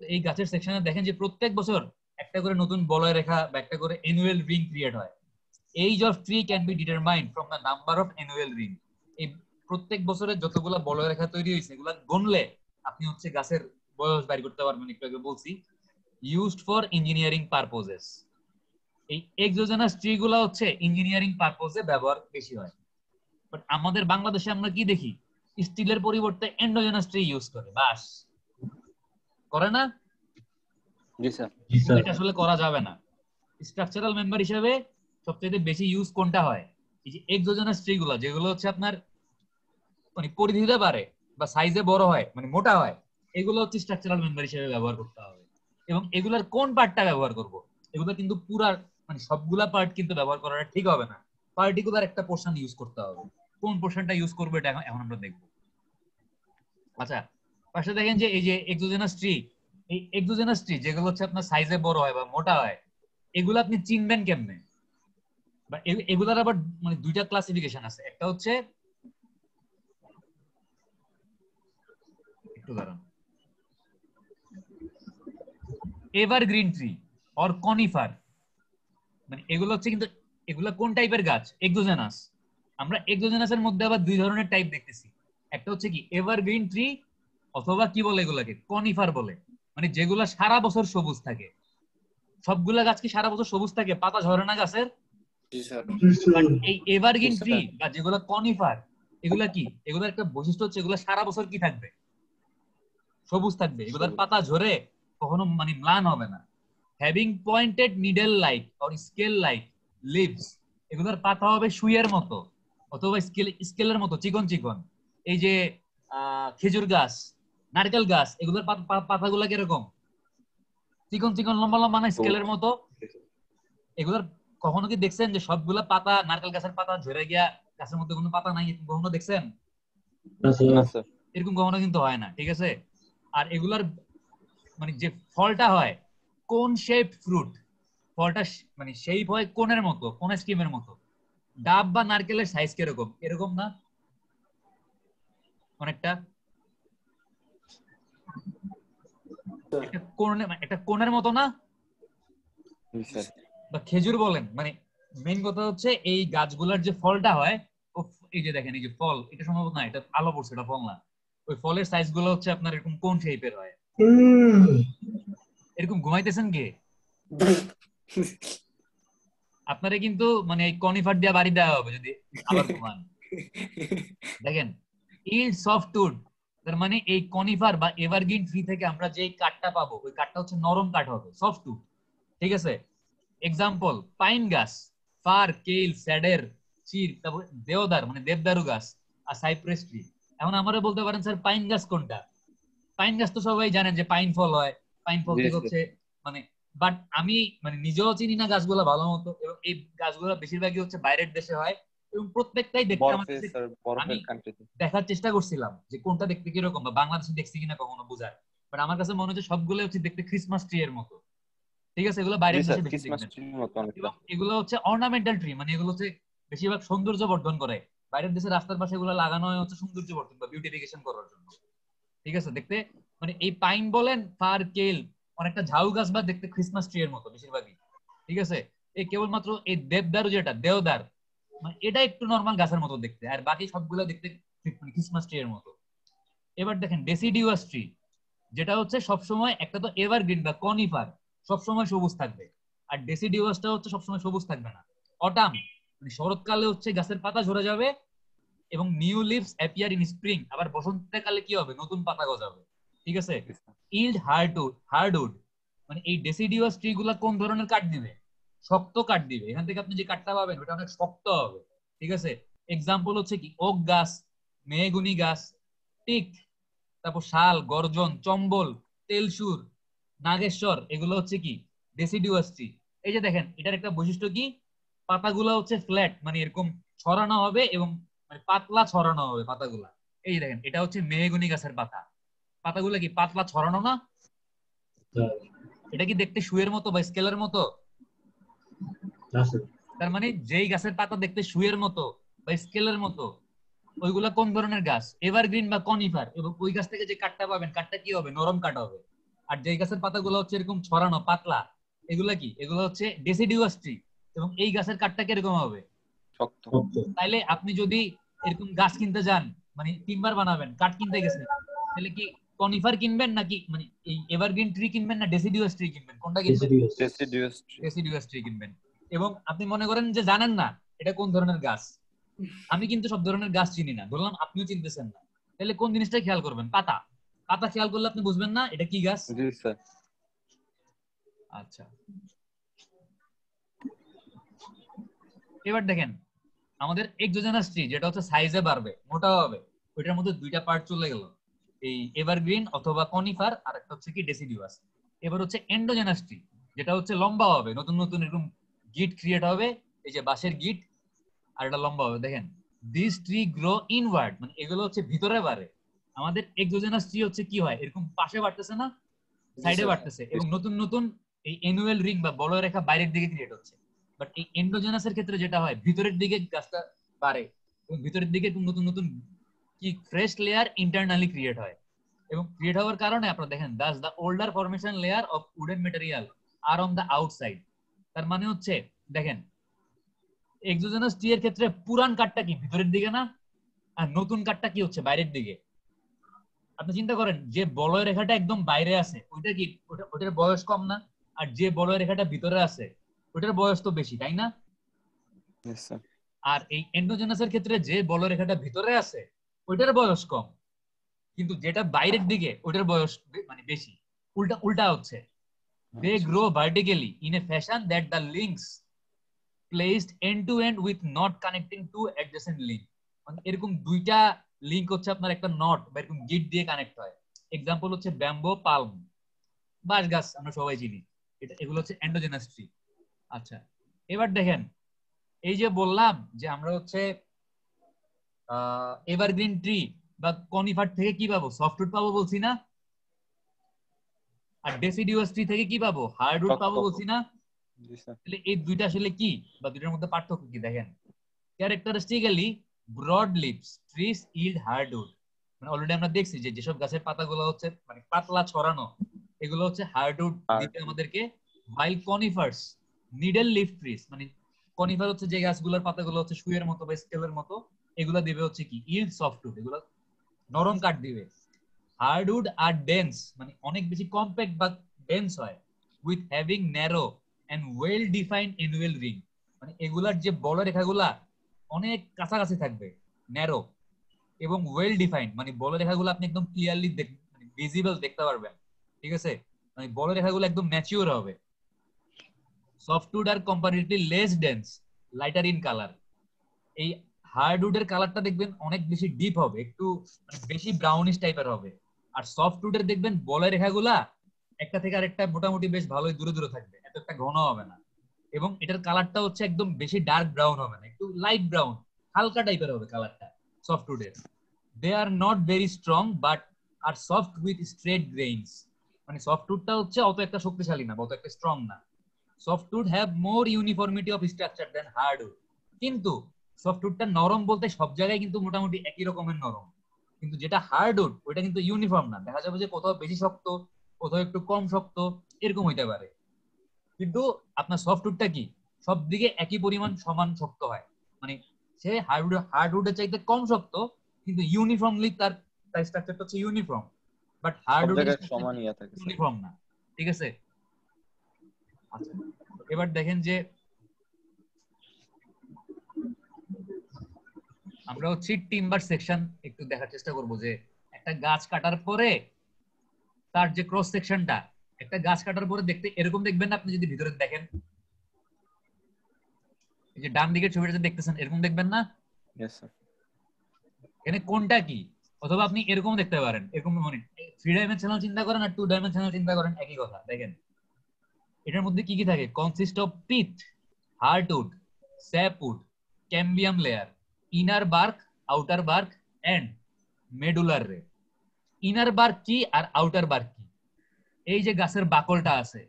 এই গাছের সেকশনে দেখেন যে প্রত্যেক বছর একটা করে নতুন বলয় রেখা বা একটা করে অ্যানুয়াল রিং ক্রিয়েট হয়। Age of tree can be determined from the number of annual ring এই প্রত্যেক বছরে যতগুলা বলয় রেখা তৈরি হয়েছে, এগুলা গণলে আপনি হচ্ছে গাছের বয়স বাইর করতে পারবেন, একটু আগে বলছি। ইউজড ফর ইঞ্জিনিয়ারিং পারপোজেস এই এক্সোজেনাস ট্রি গুলা হচ্ছে ইঞ্জিনিয়ারিং পারপোজে ব্যবহার বেশি হয়। বাট আমাদের বাংলাদেশে আমরা কি দেখি? স্টিলের পরিবর্তে এন্ডোজেনাস ট্রি ইউজ করে বাস। করে না? জি স্যার। এটা আসলে করা যাবে না। স্ট্রাকচারাল মেম্বার হিসেবে সবচেয়ে বেশি ইউজ কোনটা হয়? এই যে এক্সোজেনাস ট্রি গুলো যেগুলো হচ্ছে আপনার মানে পরিধিতে পারে বা সাইজে বড় হয় মানে মোটা হয় এগুলো হচ্ছে স্ট্রাকচারাল মেম্বার হিসেবে ব্যবহার করতে হবে। এবং এগুলার কোন পার্টটা ব্যবহার করব? এগুলো কিন্তু পুরা মানে সবগুলা পার্ট কিন্তু ব্যবহার করাটা ঠিক হবে না। পার্টিকুলার একটা পোর্শন ইউজ করতে হবে। কোন পোর্শনটা ইউজ করব এটা এখন আমরা দেখব। আচ্ছা পাশে দেখেন যে এই যে এক্সোজেনাস ট্রি এই এক্সোজেনাস ট্রি যেগুলো হচ্ছে আপনার সাইজে বড় হয় বা মোটা হয়, এগুলো আপনি চিনবেন কেমনে? বা এগুলার আবার মানে দুইটা ক্লাসিফিকেশন আছে। একটা হচ্ছে, একটু দাঁড়ান। এভারগ্রিন ট্রি অর কনিফার মানে এগুলো হচ্ছে কিন্তু এগুলা কোন টাইপের গাছ? এক্সোজেনাস আমরা এক্সোজেনাসের মধ্যে আবার দুই ধরনের টাইপ দেখতেছি। একটা হচ্ছে কি এভারগ্রিন ট্রি অথবা কি বলে এগুলাকে? কনিফার বলে। মানে যেগুলা সারা বছর সবুজ থাকে। সবগুলা গাছ কি সারা বছর সবুজ থাকে? পাতা ঝরে না গাছের? জি স্যার। But এই এভারগ্রিন ট্রি বা যেগুলো কনিফার এগুলা কি? এগুলোর একটা বৈশিষ্ট্য হচ্ছে এগুলো সারা বছর কি থাকবে? সবুজ থাকবে। এগুলোর পাতা ঝরে কখনো মানে ম্লান হবে না। Having pointed needle like or scale like leaves এগুলোর পাতা হবে সুইয়ের মতো অথবা স্কেল স্কেলের মতো চিকন চিকন। এই যে আহ, খেজুর গাছ নারকেল গাছ এগুলোর পাতা- পাতাগুলো কীরকম? চিকন চিকন লম্বা লম্বা না স্কেলের মতো? এগুলোর কখনো কি দেখছেন যে সবগুলা পাতা নারকেল গাছের পাতা ঝরে গিয়া গাছের মধ্যে কোনো পাতা নাই? কখনো দেখছেন? এরকম কখনো কিন্তু হয় না ঠিক আছে? আর এগুলার মানে যে ফলটা হয় কোন শেপ ফ্রুট ফলটা মানে শেপ হয় কোনের মতো? কোন স্কিমের মতো? ডাব বা নারকেলের সাইজ কীরকম? এরকম না? অনেকটা? একটা কোণে মানে কোণের মতো না? বা খেজুর বলেন। মানে মেইন কথা হচ্ছে এই গাছগুলার যে ফলটা হয় এই যে দেখেন এই যে ফল এটা সম্ভবত না এটা আলো পড়ছে এটা ফল না। ওই ফলের সাইজগুলো হচ্ছে আপনার এরকম কোন শেপের হয়? এরকম ঘুমাইতেছেন কে? আপনারা কিন্তু মানে কনিফার দিয়া বাড়ি দেওয়া হবে যদি আবার ঘুমান। দেখেন ইল্ড সফটউড তার মানে এই কনিফার বা এভারগ্রিন ট্রি থেকে আমরা যে কাঠটা পাবো, ওই কাঠটা হচ্ছে নরম কাঠ হবে সফটউড ঠিক আছে? এক্সাম্পল পাইন গাছ ফার কেল স্যাডের চির তারপর দেওদার মানে দেবদারু গাছ আর সাইপ্রেস ট্রি এখন আমরা বলতে পারেন, স্যার পাইন গাছ কোনটা? পাইন গাছ তো সবাই জানেন যে পাইন ফল হয়। পাইন ফল থেকে হচ্ছে মানে বাট আমি মানে নিজেও চিনি না গাছগুলো ভালো মতো এবং এই গাছগুলো বেশিরভাগই হচ্ছে বাইরের দেশে হয় এবং প্রত্যেকটাই দেখতে আমি- দেখার চেষ্টা করছিলাম যে কোনটা দেখতে কীরকম বা বাংলাদেশে দেখছি কিনা কখনো বোঝার। বাট আমার কাছে মনে হচ্ছে সবগুলো হচ্ছে দেখতে ক্রিসমাস ট্রি এর মতো। ঠিক আছে এগুলো বাইরের দেশে বেশি এগুলো হচ্ছে অর্নামেন্টাল ট্রি মানে এগুলো হচ্ছে বেশিরভাগ সৌন্দর্য বর্ধন করে। বাইরের দেশে রাস্তার পাশে এগুলো লাগানো হয় হচ্ছে সৌন্দর্য বর্ধন বা বিউটিফিকেশন করার জন্য। ঠিক আছে দেখতে মানে এই পাইন বলেন ফার কেল, অনেকটা ঝাউ গাছ বা দেখতে ক্রিসমাস ট্রি এর মতো বেশিরভাগই। ঠিক আছে? এই কেবলমাত্র এই দেবদারু যেটা, দেওদার মানে এটা একটু নর্মাল গাছের মতো দেখতে, আর বাকি সবগুলো দেখতে মানে ক্রিসমাস ট্রি এর মতো। এবার দেখেন ডেসিডিউয়াস ট্রি যেটা হচ্ছে সবসময় একটা তো এভারগ্রিন বা কনিফার সবসময় সবুজ থাকবে। আর ডেসিডিউয়াসটা হচ্ছে সবসময় সবুজ থাকবে না। অটাম মানে শরৎকালে হচ্ছে গাছের পাতা ঝরে যাবে এবং new leaves appear in spring আবার বসন্তকালে কি হবে? নতুন পাতা গজাবে। ঠিক আছে? ইল্ড হার্ডউড হার্ডউড মানে এই ডেসিডিউয়াস ট্রি গুলা কোন ধরনের কাঠ দিবে? শক্ত কাঠ দিবে। এখান থেকে আপনি যে কাঠটা পাবেন ওটা অনেক শক্ত হবে। ঠিক আছে? এক্সাম্পল হচ্ছে কি? ওক গাছ মেহগুনি গাছ টিক তারপর শাল গর্জন চম্বল তেলসুর নাগেশ্বর এগুলো হচ্ছে কি? ডেসিডিউয়াস ট্রি এই যে দেখেন এটার একটা বৈশিষ্ট্য কি? পাতাগুলো হচ্ছে ফ্ল্যাট মানে এরকম ছড়ানো হবে এবং মানে পাতলা ছড়ানো হবে পাতাগুলা। এই যে দেখেন এটা হচ্ছে মেহগুনি গাছের পাতা। পাতাগুলো কি পাতলা ছড়ানো না? এটা কি দেখতে শুয়ের মতো বা স্কেলের মতো? তার মানে যেই গাছের পাতা দেখতে শুয়ের মতো বা স্কেলের মতো ওইগুলা কোন ধরনের গাছ? এভারগ্রিন বা কনিফার। এবং ওই গাছ থেকে যে কাঠটা পাবেন কাঠটা কি হবে? নরম কাঠ হবে। আর যেই গাছের পাতাগুলো হচ্ছে এরকম ছড়ানো পাতলা এগুলা কি? এগুলো হচ্ছে ডেসিডিউয়াস ট্রি এবং এই গাছের কাঠটা কীরকম হবে? তাইলে আপনি যদি এরকম গাছ কিনতে যান মানে টিম্বার বানাবেন কাঠ কিনতে গেছেন তাহলে কি কনিফার কিনবেন নাকি? মানে এই এভারগ্রিন ট্রি কিনবেন না ডেসিডিউয়াস ট্রি কিনবেন? কোনটা কিনবেন? Deciduous ডেসিডিউয়াস ট্রি কিনবেন। এবং আপনি মনে করেন যে জানেন না এটা কোন ধরনের গাছ? আমি কিন্তু সব ধরনের গাছ চিনি না। বললাম আপনিও চিনতেছেন না। তাহলে কোন জিনিসটা খেয়াল করবেন? পাতা। পাতা খেয়াল করলে আপনি বুঝবেন না এটা কি গাছ? জি স্যার। আচ্ছা। এবার দেখেন আমাদের এক্সোজেনাস ট্রি যেটা হচ্ছে সাইজে বাড়বে মোটা হবে ওইটার মধ্যে দুইটা পার্ট চলে গেল। এই এভারগ্রিন অথবা কনিফার আর একটা হচ্ছে কি ডেসিডিউয়াস এবার হচ্ছে এন্ডোজেনাস ট্রি যেটা হচ্ছে লম্বা হবে নতুন নতুন এরকম গিট ক্রিয়েট হবে এই যে বাঁশের গিট আর এটা লম্বা হবে দেখেন। দিস ট্রি গ্রো ইনওয়ার্ড মানে এগুলো হচ্ছে ভিতরে বাড়ে। আমাদের এক্সোজেনাস ট্রি হচ্ছে কি হয়? এরকম পাশে বাড়তেছে না সাইডে বাড়তেছে এবং নতুন নতুন এই অ্যানুয়াল রিং বা বলয় রেখা বাইরের দিকে ক্রিয়েট হচ্ছে। বাট এই এন্ডোজেনাসের ক্ষেত্রে যেটা হয় ভিতরের দিকে গাছটা বাড়ে এবং ভিতরের দিকে নতুন নতুন কি ফ্রেশ লেয়ার ইন্টারনালি ক্রিয়েট হয়। এবং ক্রিয়েট হওয়ার কারণে আপনারা দেখেন thus the older formation layer of wooden material are on the outside তার মানে হচ্ছে দেখেন এক্সোজেনাস টি এর ক্ষেত্রে পুরান কাঠটা কি ভিতরের দিকে না? আর নতুন কাঠটা কি হচ্ছে বাইরের দিকে? আপনি চিন্তা করেন যে বলয় রেখাটা একদম বাইরে আছে ওইটা কি ওটার বয়স কম না? আর যে বলয় রেখাটা ভিতরে আছে ওটার বয়স তো বেশি তাই না. আর এই এন্ডোজেনাসের ক্ষেত্রে যে বলয় রেখাটা ভিতরে আছে ওইটার বয়স কম। কিন্তু যেটা বাইরের দিকে ওইটার বয়স মানে বেশি। উল্টা উল্টা হচ্ছে। They grow vertically in a fashion that the links placed end to end with not connecting to adjacent link মানে এরকম দুইটা লিঙ্ক হচ্ছে আপনার একটা নট বা এরকম গিট দিয়ে কানেক্ট হয়। এক্সাম্পল হচ্ছে ব্যাম্বো পালম বাঁশ গাছ আমরা সবাই চিনি। এটা এগুলো হচ্ছে এন্ডোজেনাস ট্রি আচ্ছা এবার দেখেন এই যে বললাম যে আমরা হচ্ছে এভারগ্রিন ট্রি বা কনিফার থেকে কি পাবো? সফটউড পাবো বলছি না? আর ডেসিডিউয়াস ট্রি থেকে কি পাবো? হার্ডউড। পাবো বলছি না? তাহলে এই দুইটা আসলে কি? বা দুইটার মধ্যে পার্থক্য কি? দেখেন। Characteristically broad leaf trees yield hardwood মানে অলরেডি আমরা দেখছি যে যেসব গাছের পাতাগুলো হচ্ছে মানে পাতলা ছড়ানো এগুলো হচ্ছে হার্ডউড দিতে আমাদেরকে ভাইল কনিফার্স নিডল লিফ ট্রিস মানে কনিফার হচ্ছে যে গাছগুলোর পাতাগুলো হচ্ছে শুয়ের মতো বা স্কেলের মতো এগুলো দিবে হচ্ছে কি? ইল্ড সফটউড এগুলো নরম কাঠ দিবে। হার্ডউড আর ডেন্স মানে অনেক বেশি কম্প্যাক্ট বা ডেন্স হয়। With having narrow and well defined annual ring মানে এগুলার যে বড় রেখাগুলা অনেক কাছাকাছি থাকবে ন্যারো এবং ওয়েল ডিফাইন্ড মানে বড় রেখাগুলো আপনি একদম ক্লিয়ারলি মানে ভিজিবল দেখতে পারবেন, ঠিক আছে? মানে বড় রেখাগুলো একদম ম্যাচিওর হবে। Softwood R comparatively less dense lighter in colour এই হার্ডউডের কালারটা দেখবেন অনেক বেশি ডিপ হবে, একটু বেশি ব্রাউনিশ টাইপের হবে। আর সফটউডের দেখবেন বলের রেখাগুলা একটা থেকে আরেকটা মোটামুটি বেশ ভালোই দূরে দূরে থাকবে, এত একটা ঘন হবে না। এবং এটার কালারটা হচ্ছে একদম বেশি ডার্ক ব্রাউন হবে না, একটু লাইট ব্রাউন হালকা টাইপের হবে কালারটা সফটউডের they are not very strong but are soft with straight grains মানে সফটউডটা হচ্ছে অত একটা শক্তিশালী না অত একটা স্ট্রং না। Softwood have more uniformity of structure than hardwood কিন্তু সফটউডটা নরম বলতে সব জায়গায় কিন্তু মোটামুটি একই রকমের নরম। কিন্তু যেটা হার্ডউড ওইটা কিন্তু ইউনিফর্ম না। দেখা যাবে যে কোথাও বেশি শক্ত কোথাও একটু কম শক্ত এরকম হইতে পারে। কিন্তু আপনার সফটউডটা কি? সব দিকে একই পরিমাণ সমান শক্ত হয়। মানে সে হার্ডউড হার্ডউডের চাইতে কম শক্ত কিন্তু ইউনিফর্মলি তার তার স্ট্রাকচারটা হচ্ছে ইউনিফর্ম বাট হার্ডউড সমান ইয়া থাকে ইউনিফর্ম না। ঠিক আছে? আচ্ছা এবার দেখেন যে আমরা হচ্ছে টিম্বার সেকশন একটু দেখার চেষ্টা করব যে একটা গাছ কাটার পরে তার যে ক্রস সেকশনটা একটা গাছ কাটার পরে দেখতে এরকম দেখবেন না আপনি যদি ভিতরে দেখেন। এই যে ডান দিকের ছবিটা দেখতেছেন এরকম দেখবেন না? এখানে কোনটা কি? অথবা আপনি এরকম দেখতে পারেন এরকম মনে থ্রি ডাইমেনশনাল চিন্তা করেন আর টু ডাইমেনশনাল চিন্তা করেন একই কথা দেখেন। এটার মধ্যে কি কি থাকে? Consist of pith heartwood sapwood cambium layer inner bark outer bark and medullary ray inner bark কি আর আউটার বার্ক কি? এই যে গাছের বাকলটা আছে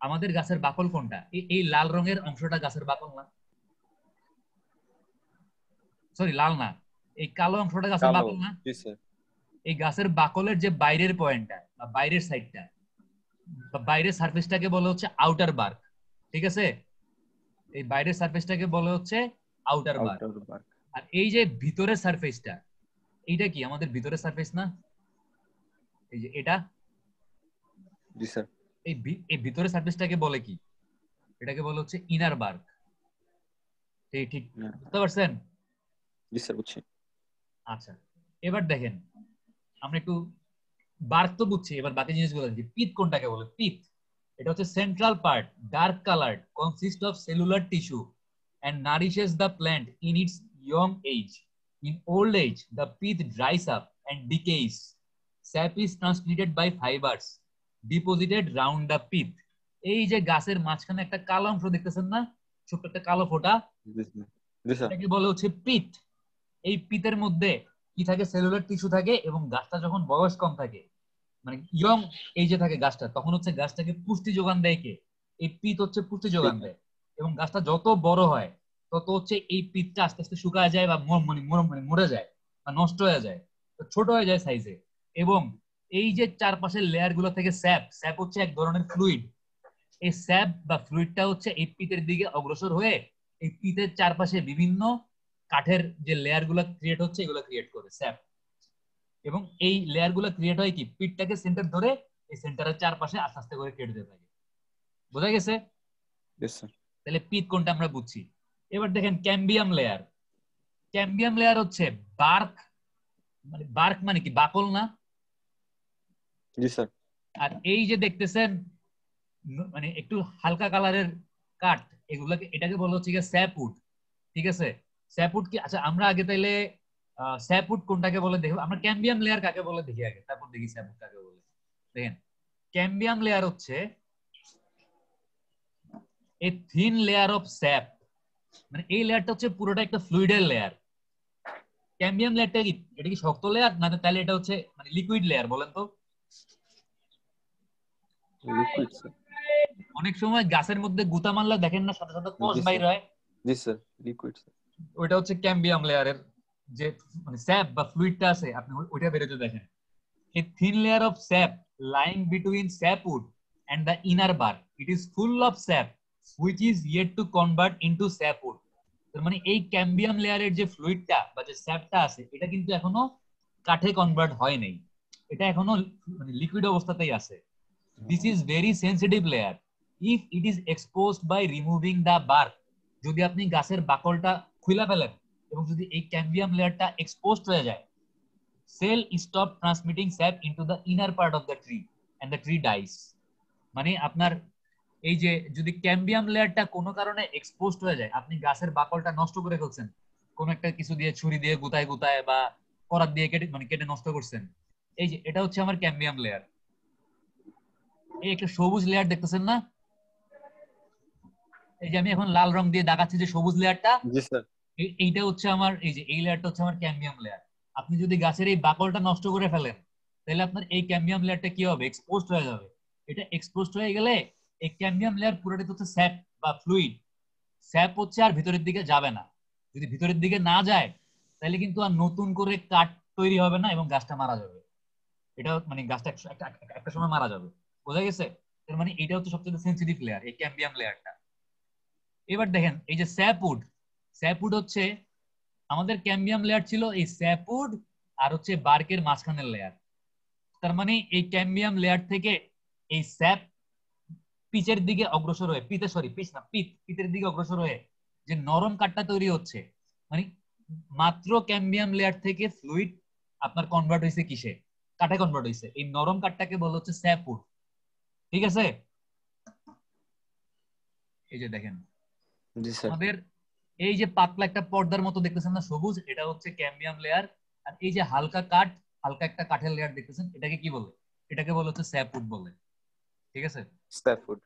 আমাদের গাছের বাকল কোনটা? এই- লাল রঙের অংশটা গাছের বাকল না? সরি লাল না। এই কালো অংশটা গাছের বাকল না? এই গাছের বাকলের যে বাইরের পয়েন্টটা বা বাইরের সাইডটা বা বাইরের সারফেসটাকে বলা হচ্ছে আউটার বার্ক ঠিক আছে? এই বাইরের সারফেসটাকে বলা হচ্ছে আউটার বার্ক আর এই যে ভিতরের সারফেসটা এইটা কি আমাদের ভিতরের সারফেস না? এই যে এটা? জি স্যার। এই এই ভিতরের সারফেসটাকে বলে কি? এটাকে বলে হচ্ছে ইনার বার্ক ঠিক ঠিক বুঝতে পারছেন? জি স্যার বুঝছি। আচ্ছা এবার দেখেন আমরা একটু বার্ক তো বুঝছি এবার বাকি জিনিসগুলো দেখি। পিত কোনটাকে বলে? পিত। এটা হচ্ছে central part dark coloured consist of cellular tissue and nourishes the plant in its young age. In old age, the pith dries up and decays. Sap is transmitted by fibers deposited round the pith. এই যে গাছের মাঝখানে একটা কালো অংশ দেখতেছেন না? ছোট্ট একটা কালো ফোঁটা? এটাকে বলে হচ্ছে পিত এই পিতের মধ্যে কি থাকে? সেলুলার টিস্যু থাকে এবং গাছটা যখন বয়স কম থাকে মানে ইয়ং এই যে থাকে গাছটা তখন হচ্ছে গাছটাকে পুষ্টি যোগান দেয় কে? এই পিত হচ্ছে পুষ্টি যোগান দেয়। এবং গাছটা যত বড় হয় তত হচ্ছে এই পিতটা আস্তে আস্তে শুকায় যায় বা মানে মানে মরে যায় বা নষ্ট হয়ে যায়। তো ছোট হয়ে যায় সাইজে এবং এই যে চারপাশের লেয়ারগুলো থেকে স্যাপ স্যাপ হচ্ছে এক ধরনের ফ্লুইড এই স্যাপ বা ফ্লুইডটা হচ্ছে এই পিতের দিকে অগ্রসর হয়ে এই পিতের চারপাশে বিভিন্ন কাঠের যে লেয়ারগুলো ক্রিয়েট হচ্ছে এগুলো ক্রিয়েট করে স্যাপ এবং এই লেয়ারগুলো ক্রিয়েট হয় কি? পিঠটাকে সেন্টার ধরে এই সেন্টারের চারপাশে আস্তে আস্তে করে কেটে দিতে থাকে। বোঝা গেছে? তাহলে পিত কোনটা আমরা বুঝছি? এবার দেখেন ক্যাম্বিয়াম লেয়ার ক্যাম্বিয়াম লেয়ার হচ্ছে বার্ক মানে বার্ক মানে কি? বাকল না? জি স্যার। আর এই যে দেখতেছেন মানে একটু হালকা কালারের কাঠ এগুলাকে এটাকে বলা হচ্ছে স্যাপউড। ঠিক আছে? স্যাপউড কি আচ্ছা আমরা আগে তাইলে স্যাপউড কোনটাকে বলে দেখব? আমরা ক্যাম্বিয়াম লেয়ার কাকে বলে দেখি আগে? তারপর দেখি স্যাপউড কাকে বলে। দেখেন ক্যাম্বিয়াম লেয়ার হচ্ছে a thin layer of sap মানে এই লেয়ারটা হচ্ছে পুরোটা একটা ফ্লুইডের লেয়ার ক্যাম্বিয়াম লেয়ারটা কি? এটা কি শক্ত লেয়ার না তাহলে এটা হচ্ছে মানে লিকুইড লেয়ার বলেন তো। লিকুইড অনেক সময় গাছের মধ্যে গুতা মারলে দেখেন না সাথে সাথে কোষ বাইর হয়। জি স্যার লিকুইড স্যার ওইটা হচ্ছে ক্যাম্বিয়াম লেয়ারের যে মানে স্যাপ বা ফ্লুইডটা আছে আপনি ওই- ওইটা বেরোতে দেখেন। a thin layer of sap lying between sapwood and the inner bark it is full of sap. Which is yet to convert into sapwood তার মানে এই ক্যাম্বিয়াম লেয়ারের যে ফ্লুইডটা বা যে স্যাপটা আছে, এটা কিন্তু এখনও কাঠে কনভার্ট হয় নাই। এটা এখনও মানে লিকুইড অবস্থাতেই আছে। This is very sensitive layer if it is exposed by removing the bark যদি আপনি গাছের বাকলটা খুলে ফেলেন এবং যদি এই ক্যাম্বিয়াম লেয়ারটা এক্সপোজড হয়ে যায় cell stop transmitting sap into the inner part of the tree and the tree dies মানে আপনার এই যে যদি ক্যাম্বিয়াম লেয়ারটা কোনো কারণে এক্সপোজড হয়ে যায় আপনি গাছের বাকলটা নষ্ট করে ফেলছেন কোন একটা কিছু দিয়ে ছুরি দিয়ে গুতায় গুতায় বা করাত দিয়ে কেটে মানে কেটে নষ্ট করছেন এই যে এটা হচ্ছে আমার ক্যাম্বিয়াম লেয়ার এই একটা সবুজ লেয়ার দেখতেছেন না? এই যে আমি এখন লাল রং দিয়ে দেখাচ্ছি যে সবুজ লেয়ারটা জি স্যার। এইটা হচ্ছে আমার এই যে এই লেয়ারটা হচ্ছে আমার ক্যাম্বিয়াম লেয়ার আপনি যদি গাছের এই বাকলটা নষ্ট করে ফেলেন তাহলে আপনার এই ক্যাম্বিয়াম লেয়ারটা কি হবে? এক্সপোজড হয়ে যাবে। এটা এক্সপোজড হয়ে গেলে এই ক্যাম্বিয়াম লেয়ার পুরোটা হচ্ছে স্যাপ বা ফ্লুইড। স্যাপ হচ্ছে আর ভিতরের দিকে যাবে না। যদি ভিতরের দিকে না যায়, তাহলে কিন্তু আর নতুন করে কাঠ তৈরি হবে না এবং গাছটা মারা যাবে। এটা মানে গাছটা একটা সময় মারা যাবে। বোঝা গেছে? তার মানে এটা হচ্ছে সবচেয়ে সেন্সিটিভ লেয়ার এই ক্যাম্বিয়াম লেয়ারটা। এবার দেখেন, এই যে স্যাপউড স্যাপউড হচ্ছে আমাদের ক্যাম্বিয়াম লেয়ার ছিল এই স্যাপউড আর হচ্ছে বার্কের মাঝখানের লেয়ার। তার মানে এই ক্যাম্বিয়াম লেয়ার থেকে এই স্যাপ পিচের দিকে অগ্রসর হয়ে পিতে সরি পিচ না পিত পিতের দিকে অগ্রসর হয়ে যে নরম কাঠটা তৈরি হচ্ছে মানে মাত্র ক্যাম্বিয়াম লেয়ার থেকে ফ্লুইড আপনার কনভার্ট হয়েছে কিসে? কাঠে কনভার্ট হয়েছে এই নরম কাঠটাকে বলা হচ্ছে স্যাপউড ঠিক আছে? এই যে দেখেন। আমাদের এই যে পাতলা একটা পর্দার মতো দেখতেছেন না সবুজ এটা হচ্ছে ক্যাম্বিয়াম লেয়ার আর এই যে হালকা কাঠ হালকা একটা কাঠের লেয়ার দেখতেছেন এটাকে কি বলে? এটাকে বলে হচ্ছে স্যাপউড বলে। ঠিক আছে? স্যাফুড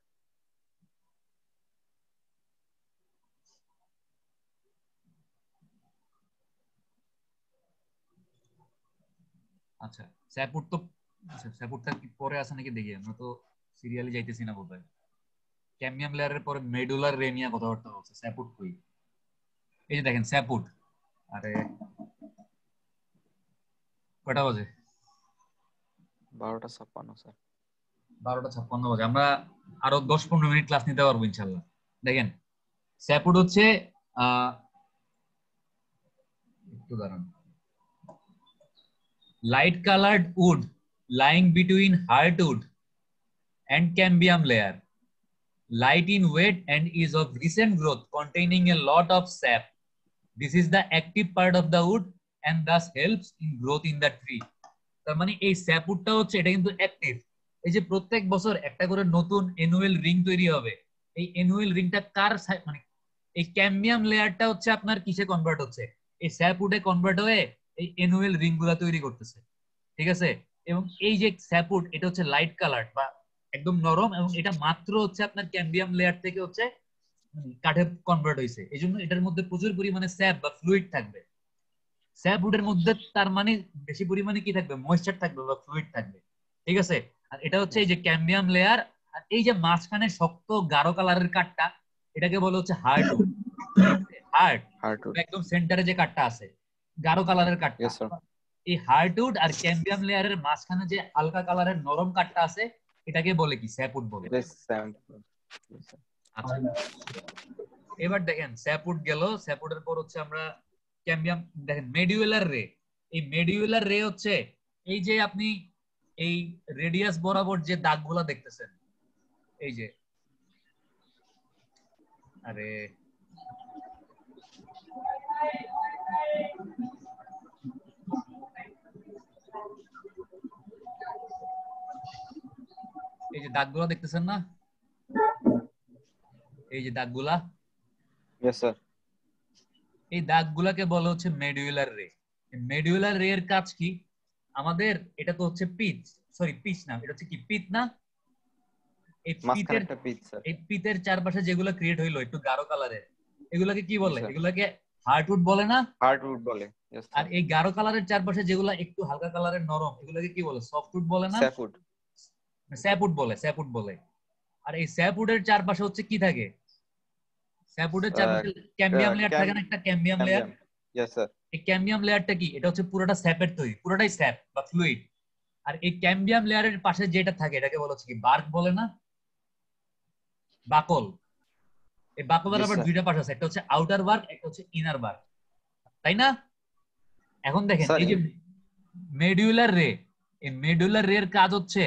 আচ্ছা স্যাপউড তো আচ্ছা স্যাপউডটা কি পরে আছে নাকি দেখি আমরা তো সিরিয়ালি যাইতেছি না বোধহয় ক্যাম্বিয়াম লেয়ারের পরে মেডুলার রেনিয়া কথাবার্তা হচ্ছে স্যাপউড কই এই যে দেখেন স্যাপউড আরে কয়টা বাজে বারোটা ছাপ্পান্ন স্যার বারোটা ছাপ্পান্ন বাজে আমরা আরও দশ পনেরো মিনিট ক্লাস নিতে পারব ইনশাল্লাহ দেখেন স্যাপুড হচ্ছে একটু দাঁড়ান light coloured wood lying between heartwood and cambium layer light in weight and is of recent growth containing a lot of sap this is the active part of the wood and thus helps in growth in the tree তার মানে এই স্যাপুডটা হচ্ছে এটা কিন্তু active এই যে প্রত্যেক বছর একটা করে নতুন এনুয়েল রিং তৈরি হবে। এই এনুয়েল রিংটা কার মানে এই ক্যাম্বিয়াম লেয়ারটা হচ্ছে আপনার কিসে কনভার্ট হচ্ছে? এই স্যাপুডে কনভার্ট হয়ে এই এনুয়েল রিংগুলা তৈরি করতেছে। ঠিক আছে? এবং এই যে স্যাপুড এটা হচ্ছে লাইট কালার বা একদম নরম এবং এটা মাত্র হচ্ছে আপনার ক্যাম্বিয়াম লেয়ার থেকে হচ্ছে কাঠে কনভার্ট হয়েছে এই জন্য এটার মধ্যে প্রচুর পরিমাণে স্যাপ বা ফ্লুইড থাকবে। স্যাপ উডের মধ্যে তার মানে বেশি পরিমাণে কি থাকবে? ময়েশ্চার থাকবে বা ফ্লুইড থাকবে। ঠিক আছে? আর এটা হচ্ছে এই যে ক্যাম্বিয়াম লেয়ার আর এই যে মাঝখানে শক্ত গাঢ় কালারের কাঠটা এটাকে বলে হচ্ছে হার্ড হার্ড একদম সেন্টারে যে কাঠটা আছে গাঢ় কালারের কাঠটা। এই হার্ডউড আর ক্যাম্বিয়াম লেয়ারের মাঝখানে যে হালকা কালারের নরম কাঠটা আছে এটাকে বলে কি? স্যাপুড বলে। আচ্ছা। এবার দেখেন স্যাপুড গেল। স্যাপুডের পর হচ্ছে আমরা ক্যাম্বিয়াম দেখেন মেডিউলার রে এই মেডিউলার রে হচ্ছে এই যে আপনি এই রেডিয়াস বরাবর যে দাগগুলা দেখতেছেন এই যে। আরে। এই যে দাগগুলা দেখতেছেন না? এই যে দাগগুলা। ইয়েস স্যার এই দাগগুলাকে বলা হচ্ছে মেডিউলার রে মেডিউলার রে এর কাজ কি? আমাদের এটা তো হচ্ছে পিচ সরি পিচ না এটা হচ্ছে কি পিত না? এই পিতের পিচ এই পিতের চারপাশে যেগুলো ক্রিয়েট হইল একটু গাঢ় কালারের এগুলাকে কি বলে। এগুলাকে হার্টউড বলে না? হার্টউড বলে আর এই গাঢ় কালারের চারপাশে যেগুলো একটু হালকা কালারের নরম এগুলোকে কি বলে? সফটউড বলে না? স্যাফুড স্যাপুড বলে স্যাপুড বলে। আর এই স্যাপুডের চারপাশে হচ্ছে কি থাকে? স্যাপুডের চারপাশে ক্যাম্বিয়াম লেয়ার থাকে না? একটা ক্যাম্বিয়াম লেয়ার ইয়েস স্যার এই ক্যাম্বিয়াম লেয়ারটা কি? এটা হচ্ছে পুরোটা স্যাপের তৈরি পুরোটাই স্যাপ বা ফ্লুইড আর এই ক্যাম্বিয়াম লেয়ারের পাশে যেটা থাকে এটাকে বলা হচ্ছে কি বার্ক বলে না? বাকল। এই বাকলের আবার দুইটা পাশ আছে একটা হচ্ছে আউটার বার্ক একটা হচ্ছে ইনার বার্ক তাই না? এখন দেখেন এই যে মেডিউলার রে এই মেডুলার রে এর কাজ হচ্ছে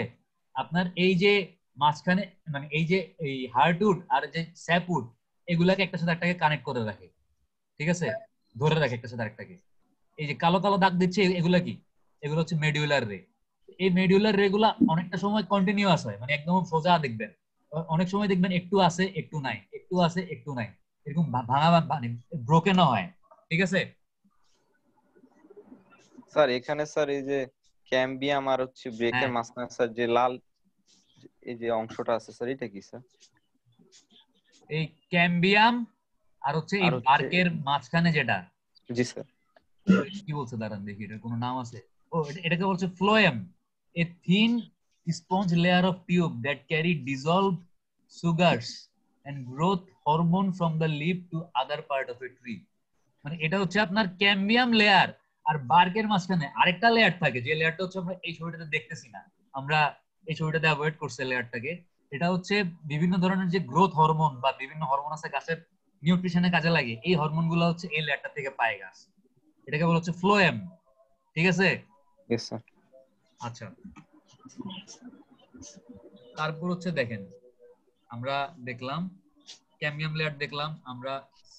আপনার এই যে মাঝখানে মানে এই যে এই হার্টউড আর যে স্যাপউড এগুলাকে একটা সাথে একটাকে কানেক্ট করে রাখে। ঠিক আছে? ধরে রাখে একটা সাথে আরেকটাকে। এই যে কালো কালো দাগ দিচ্ছে এগুলা কি? এগুলো হচ্ছে মেডিউলার রে এই মেডিউলার রে গুলা অনেকটা সময় কন্টিনিউয়াস হয় মানে একদম সোজা দেখবেন। অনেক সময় দেখবেন একটু আছে একটু নাই। একটু আছে একটু নাই। এরকম ভাঙা ভা- মানে ব্রোকেনও হয়। ঠিক আছে? স্যার এখানে স্যার এই যে ক্যাম্বিয়াম আর হচ্ছে ব্রেকের হ্যাঁ। মাঝখানে স্যার যে লাল এই যে অংশটা আছে স্যার এটা কি স্যার? এই ক্যাম্বিয়াম আর হচ্ছে এই বার্কের মাঝখানে যেটা জি স্যার। কি বলছে দাঁড়ান দেখি এটার কোনো নাম আছে? ও এটা- এটাকে বলছে phloem a thin sponge layer of tube that carry dissolve sugars and growth hormone from the leaf to other part of a tree মানে এটা হচ্ছে আপনার ক্যাম্বিয়াম লেয়ার আর বার্কের মাঝখানে আরেকটা লেয়ার থাকে যে লেয়ারটা হচ্ছে আমরা এই ছবিটাতে দেখতেছি না। আমরা এই ছবিটাতে অ্যাভয়েড করছে লেয়ারটাকে এটা হচ্ছে বিভিন্ন ধরনের যে গ্রোথ হরমোন বা বিভিন্ন হরমোন আছে গাছের নিউট্রিশনে কাজে লাগে। এই হরমোনগুলো হচ্ছে এই লেয়ারটা থেকে পায় গাছ এটাকে বলা হচ্ছে ফ্লোয়েম ঠিক আছে? স্যার আচ্ছা। তারপর হচ্ছে দেখেন আমরা দেখলাম ক্যামিয়াম লেয়ার দেখলাম আমরা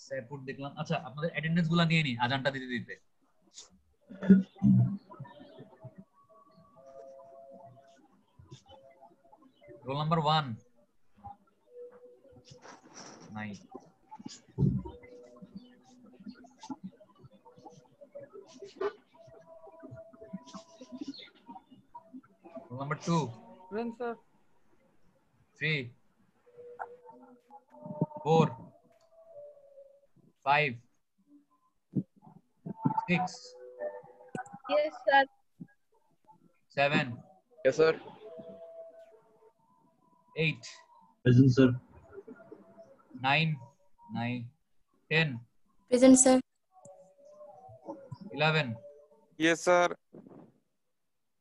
স্যাপুট দেখলাম। আচ্ছা আপনাদের অ্যাটেন্ডেন্সগুলা নিয়ে নি আজানটা দিতে দিতে। রোল নাম্বার ওয়ান নাই Number two. Yes, sir? Three. Four. Five. Six. Yes, sir. Seven. Yes, sir. Eight. Present, sir. Nine. Nine, ten, Present, sir. eleven, yes sir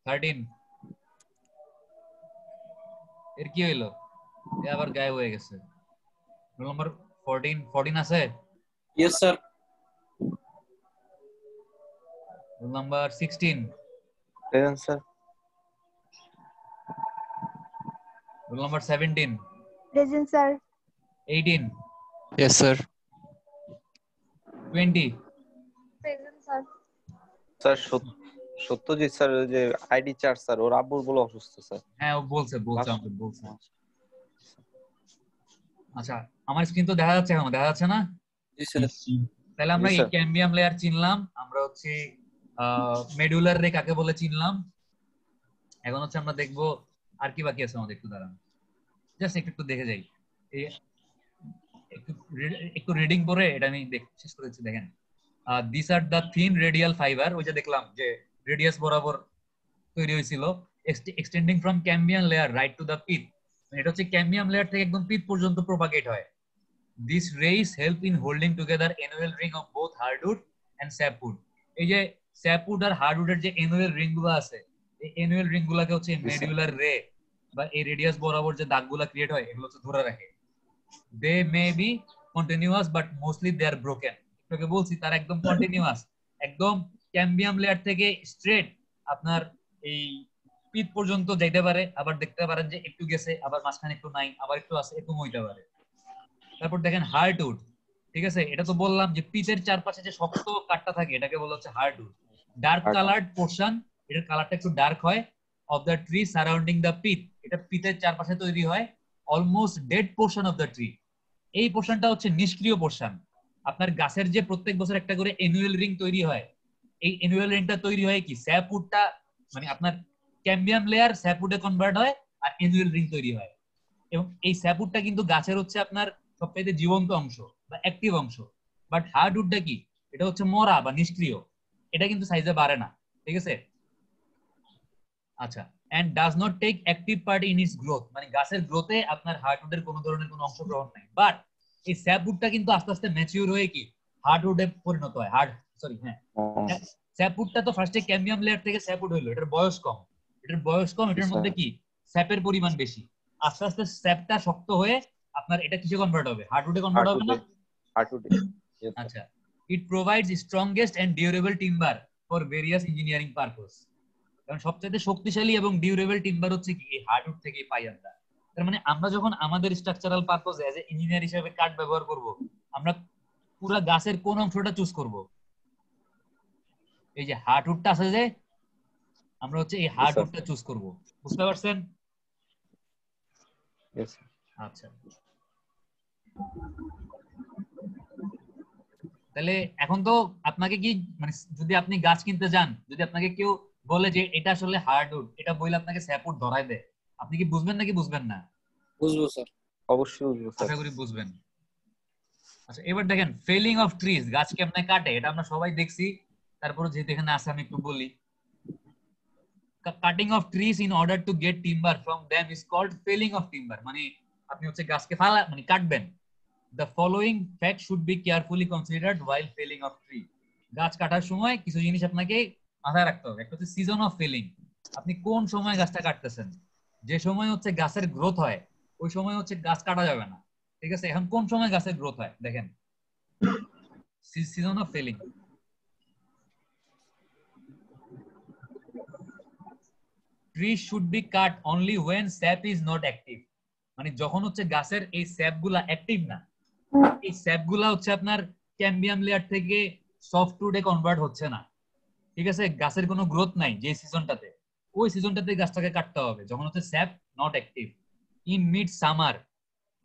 thirteen এর কি হইল এ আবার গায়েব হয়ে গেছে রোল নাম্বার ফোরটিন ফোরটিন আছে Yes, sir. Roll number sixteen present sir roll number seventeen Present, sir. Eighteen Yes, sir. Twenty Present, sir. Sir সত- সত্যজিৎ স্যার যে আইডি চার্ট স্যার ওর আব্বুর বলে অসুস্থ স্যার হ্যাঁ ও বলছে বলছে আমাকে বলছে। আচ্ছা আমার স্ক্রিন তো দেখা যাচ্ছে এখন দেখা যাচ্ছে না? জি স্যার তাহলে আমরা এই। ক্যাম্বিয়াম লেয়ার চিনলাম আমরা হচ্ছে মেডুলার রে কাকে বলে চিনলাম। এখন হচ্ছে আমরা দেখব আর কি বাকি আছে আমাদের একটু দাঁড়ান। জাস্ট একটু একটু দেখে যাই। একটু রিডিং পরে এটা আমি শেষ করে দিচ্ছি দেখেন। This are the thin radial fibre ওই যে দেখলাম যে রেডিয়াস বরাবর তৈরি হয়েছিল extending from cambium layer right to the pith এটা হচ্ছে ক্যাম্বিয়াম লেয়ার থেকে একদম পিট পর্যন্ত প্রোপাগেট হয়। This rays help in holding together annual ring of both hardwood and sapwood এই যে স্যাপউড আর হার্ডউডের যে এনুয়াল রিংগুলো আছে এই এনুয়াল রিং গুলাকে হচ্ছে মেডুলার রে বা এই রেডিয়াস বরাবর যে দাগগুলা ক্রিয়েট হয় এগুলো হচ্ছে ধরে রাখে। They may be continuous but mostly they are broken তোকে বলছি তার একদম কন্টিনিউয়াস একদম ক্যাম্বিয়াম লেয়ার থেকে স্ট্রেট আপনার এই পিট পর্যন্ত যাইতে পারে আবার দেখতে পারেন যে একটু গেছে আবার মাঝখানে একটু নাই আবার একটু আছে এরকম হইতে পারে। তারপর দেখেন হার্টউড ঠিক আছে? এটা তো বললাম যে পিচের চারপাশে যে শক্ত কাটটা থাকে এটাকে বলা হচ্ছে heartwood dark Hardwood. Coloured portion এটার কালারটা একটু ডার্ক হয় of the tree surrounding the pith এটা পিতের চারপাশে তৈরি হয় almost dead portion of the tree এই পোর্শনটা হচ্ছে নিষ্ক্রিয় পোর্শন আপনার গাছের যে প্রত্যেক বছর একটা করে এনুয়াল রিং তৈরি হয়, এই এনুয়াল রিংটা তৈরি হয় কি? স্যাপউডটা মানে আপনার ক্যাম্বিয়াম লেয়ার স্যাপউডে কনভার্ট হয় আর এনুয়াল রিং তৈরি হয়। এবং এই স্যাপউডটা কিন্তু গাছের হচ্ছে আপনার সবচাইতে জীবন্ত অংশ বা অ্যাক্টিভ অংশ। বাট হার্ডউডটা কি? এটা হচ্ছে মরা বা নিষ্ক্রিয়। এটা কিন্তু সাইজে বাড়ে না। ঠিক আছে? আচ্ছা। And does not take active part in its growth মানে গাছের গ্রোথে আপনার হার্ডউডের কোনো ধরনের কোনো অংশগ্রহণ নাই। বাট এই স্যাপউডটা কিন্তু আস্তে আস্তে ম্যাচিউর হয়ে কি হার্ডউডে পরিণত হয়। হার্ড সরি হ্যাঁ। স্যাপউডটা তো ফার্স্টে ক্যাম্বিয়াম লেয়ার থেকে স্যাপউড হইল। এটার বয়স কম। এটার বয়স কম এটার মধ্যে কি স্যাপের পরিমাণ বেশি। আস্তে আস্তে স্যাপটা শক্ত হয়ে আপনার এটা কিসে কনভার্ট হবে? হার্ডউডে কনভার্ট হবে না? হার্টউডে আচ্ছা। It provides strongest and durable timber for various engineering purpose কারণ সবচেয়ে শক্তিশালী এবং ডিউরেবল টিম্বার হচ্ছে কি? এই হার্ডউড থেকেই পাই আমরা তার মানে আমরা যখন আমাদের structural purpose as a engineer হিসেবে কাঠ ব্যবহার করব আমরা পুরা গাছের কোন অংশটা চুজ করব? এই যে হার্ডউডটা আছে যে আমরা হচ্ছে এই হার্ডউডটা চুজ করব। বুঝতে পারছেন? আচ্ছা। তাহলে এখন তো আপনাকে কি মানে যদি আপনি গাছ কিনতে যান যদি আপনাকে কেউ বলে যে এটা আসলে হার্ডউড এটা বইলে আপনাকে স্যাপউড ধরায় দেয়। আপনি কি বুঝবেন নাকি বুঝবেন না? বুঝব স্যার। অবশ্যই বুঝব স্যার। আশা করি বুঝবেন। আচ্ছা এবার দেখেন ফেলিং অফ ট্রিজ গাছ কেমনে কাটে? এটা আমরা সবাই দেখছি। তারপরে যেহেতু এখানে আছে আমি একটু বলি। Cutting of trees in order to get timber from them is called felling of timber মানে আপনি হচ্ছে গাছকে ফালা মানে কাটবেন। The following fact should be carefully considered while felling of tree গাছ কাটার সময় কিছু জিনিস আপনাকে মাথায় রাখতে হবে। একটা হচ্ছে সিজন অফ ফেলিং আপনি কোন সময় গাছটা কাটতেছেন? যে সময় হচ্ছে গাছের গ্রোথ হয়, ওই সময় হচ্ছে গাছ কাটা যাবে না। ঠিক আছে? এখন কোন সময় গাছের গ্রোথ হয়? দেখেন। Season of felling tree should be cut only when sap is not active মানে যখন হচ্ছে গাছের এই স্যাপগুলা অ্যাক্টিভ না, এই স্যাপগুলা হচ্ছে আপনার ক্যাম্বিয়াম লেয়ার থেকে সফটউডে কনভার্ট হচ্ছে না। ঠিক আছে? গাছের কোনো গ্রোথ নাই যে সিজনটাতে ওই সিজনটাতে গাছটাকে কাটতে হবে। যখন হচ্ছে sap not active in mid summer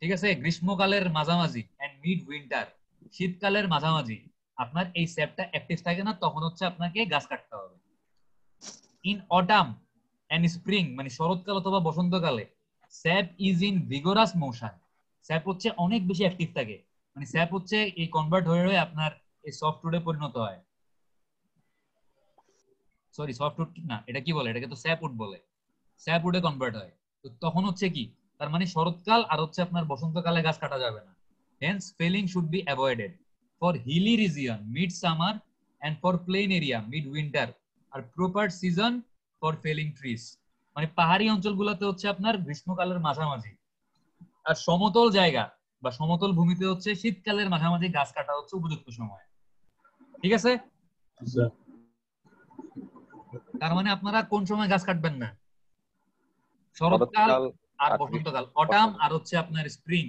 ঠিক আছে? গ্রীষ্মকালের মাঝামাঝি এন্ড মিড উইন্টার শীতকালের মাঝামাঝি। আপনার এই স্যাপটা অ্যাক্টিভ থাকে না, তখন হচ্ছে আপনাকে গাছ কাটতে হবে। ইন অটাম এন্ড স্প্রিং মানে শরৎকাল অথবা বসন্তকালে sap is in vigorous motion sap হচ্ছে অনেক বেশি অ্যাক্টিভ থাকে। মানে স্যাপ হচ্ছে এই কনভার্ট হয়ে হয়ে আপনার এই সফটউডে পরিণত হয়। সরি সফটউড না, এটা কি বলে? এটাকে তো স্যাপউড বলে। স্যাপউডে কনভার্ট হয়। তো তখন হচ্ছে কি? তার মানে শরৎকাল আর হচ্ছে আপনার বসন্তকালে গাছ কাটা যাবে না। Hence felling should be avoided for hilly region mid summer and for plain area mid winter are proper season for felling trees মানে পাহাড়ি অঞ্চলগুলোতে হচ্ছে আপনার গ্রীষ্মকালের মাঝামাঝি। আর সমতল জায়গা বা সমতল ভূমিতে হচ্ছে শীতকালের মাঝামাঝি গাছ কাটা হচ্ছে উপযুক্ত সময়। ঠিক আছে? তার মানে আপনারা কোন সময় গাছ কাটবেন না? শরৎকাল আর বসন্তকাল। অটাম আর হচ্ছে আপনার স্প্রিং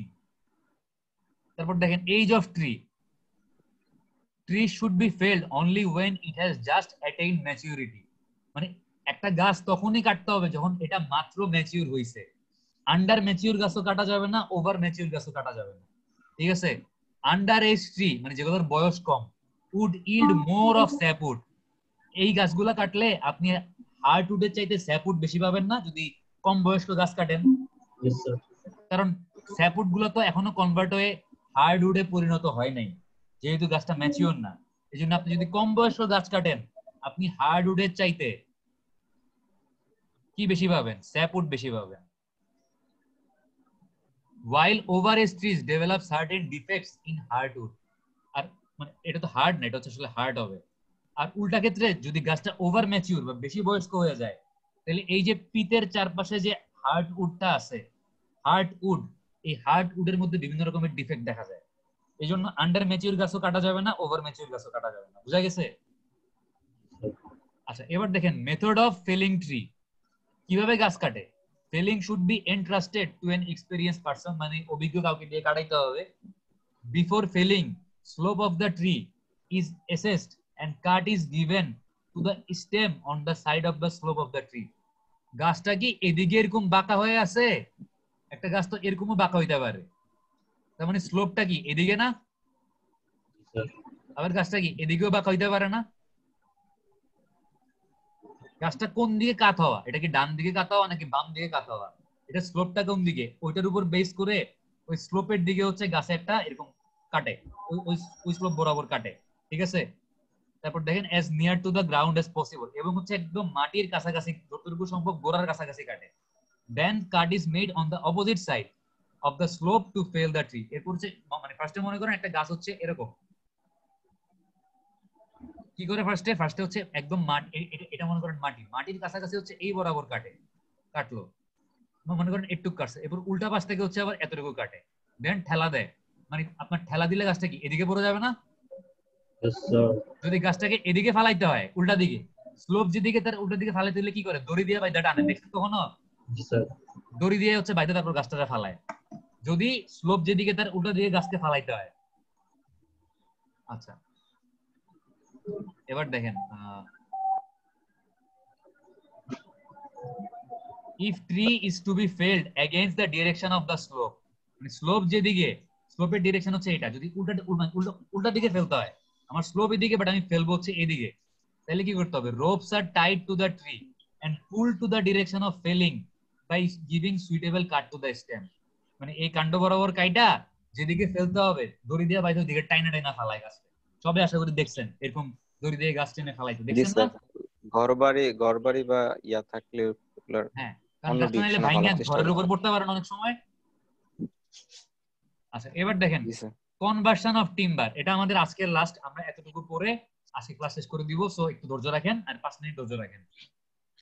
তারপর দেখেন age of tree tree should be felled only when it has just attain maturity মানে একটা গাছ তখনই কাটতে হবে যখন এটা মাত্র ম্যাচিউর হইছে। আন্ডার ম্যাচিউর গাছও কাটা যাবে না ওভার ম্যাচিউর গাছও কাটা যাবে না। ঠিক আছে? আন্ডার এজ ট্রি মানে যেগুলোর বয়স কম wood yield more of sapwood এই গাছগুলা কাটলে আপনি হার্ডউডের চাইতে স্যাপউড বেশি পাবেন না যদি কম বয়স্ক গাছ কাটেন। কারণ স্যাপউডগুলো তো এখনও কনভার্ট হয়ে হার্ডউডে পরিণত হয় নাই যেহেতু গাছটা ম্যাচিওর না। এই জন্য আপনি যদি কম বয়স্ক গাছ কাটেন আপনি হার্ডউডের চাইতে কি বেশি পাবেন? স্যাপউড বেশি পাবেন। While over age trees develop certain defects in hardwood আর মানে এটা তো হার্ড না এটা হচ্ছে আসলে হার্ড হবে। আর উল্টা ক্ষেত্রে যদি গাছটা ওভার ম্যাচিউর বা বেশি বয়স্ক হয়ে যায়, তাহলে এই যে পিতের চারপাশে যে হার্ড উডটা আছে হার্ড উড এই হার্ড উডের মধ্যে বিভিন্ন রকমের ডিফেক্ট দেখা যায়। এই জন্য আন্ডার ম্যাচিউর গাছও কাটা যাবে না ওভার ম্যাচিউর গাছও কাটা যাবে না। বুঝা গেছে? আচ্ছা এবার দেখেন মেথড অফ ফেলিং ট্রি কীভাবে গাছ কাটে? Felling should be entrusted to an experience person মানে অভিজ্ঞ কাউকে দিয়ে কাটাইতে হবে। Before felling slope of the tree is assessed and cut is given to the stem on the side of the slope of the tree. গাছটা কি এদিকে এরকম বাঁকা হয়ে আছে? একটা গাছ তো এরকমও বাঁকা হইতে পারে। তার মানে স্লোপটা কি, এদিকে না? আবার গাছটা কি, এদিকেও বাঁকা হইতে পারে না? গাছটা কোন দিকে কাত হওয়া? এটা কি ডান দিকে কাত হওয়া নাকি বাম দিকে কাত হওয়া? এটা স্লোপটা কোন দিকে? ওইটার উপর বেস করে ওই স্লোপের দিকে হচ্ছে গাছে একটা এরকম কাটে। ওই ওই স্লোপ বরাবর কাটে। ঠিক আছে? তারপর দেখেন as near to the ground as possible এবং হচ্ছে একদম মাটির কাছাকাছি, যতটুকু সম্ভব গোড়ার কাছাকাছি কাটে। Then cut is made on the opposite side of the slope to fell the tree এরপর হচ্ছে মানে ফার্স্টে মনে করেন, একটা গাছ হচ্ছে এরকম। কি করে ফার্স্টে ফার্স্টে হচ্ছে একদম মাটি এটা মনে করেন মাটি। মাটির কাছাকাছি হচ্ছে এই বরাবর কাটে, কাটলো। মনে করেন একটু কাটছে। এরপর উল্টা পাশ থেকে হচ্ছে আবার এতটুকু কাটে। দেন ঠেলা দেয়। মানে আপনার ঠেলা দিলে গাছটা কি, এদিকে পড়ে যাবে না? যদি গাছটাকে এদিকে ফালাইতে হয় উল্টা দিকে স্লোপ যেদিকে তার উল্টা দিকে ফালাইতে হলে কি করে? দড়ি দিয়ে বাইদা টানে দেখছেন কখনো? দড়ি দিয়ে হচ্ছে বাইদা তারপর গাছটা ফালায়। যদি স্লোপ যেদিকে তার উল্টা দিকে গাছকে ফালাইতে হয়। আচ্ছা। এবার দেখেন if tree is to be felled against the direction of the slope মানে স্লোপ যেদিকে স্লোপের ডিরেকশন হচ্ছে এটা। যদি উল্টা উল্টা উল্টা দিকে ফেলতে হয় আমার স্লোপ এদিকে বাট আমি ফেলব হচ্ছে এদিকে। তাহলে কি করতে হবে? Ropes are tied to the tree and pull to the direction of felling by giving suitable cut to the stem মানে এই কাণ্ড বরাবর কাইটা যেদিকে ফেলতে হবে দড়ি দিয়ে বাইরে দিকে টাইনা টাইনা ফালাই গাছ সবে আশা করি দেখছেন এরকম দড়ি দিয়ে গাছ টেনে ফালাইতে দেখছেন না ঘরবাড়ি ঘর বাড়ি ঘর বাড়ি বা ইয়া থাকলে হ্যাঁ কারণ গাছটা নাইলে ভাঙা ঘরের উপর পড়তে পারেন অনেক সময়। আচ্ছা এবার দেখেন। কনভার্সন অফ টিম্বার এটা আমাদের আজকের লাস্ট আমরা এতটুকু পরে আজকে ক্লাস শেষ করে দিব সো একটু ধৈর্য রাখেন আর পাঁচ মিনিট ধৈর্য রাখেন।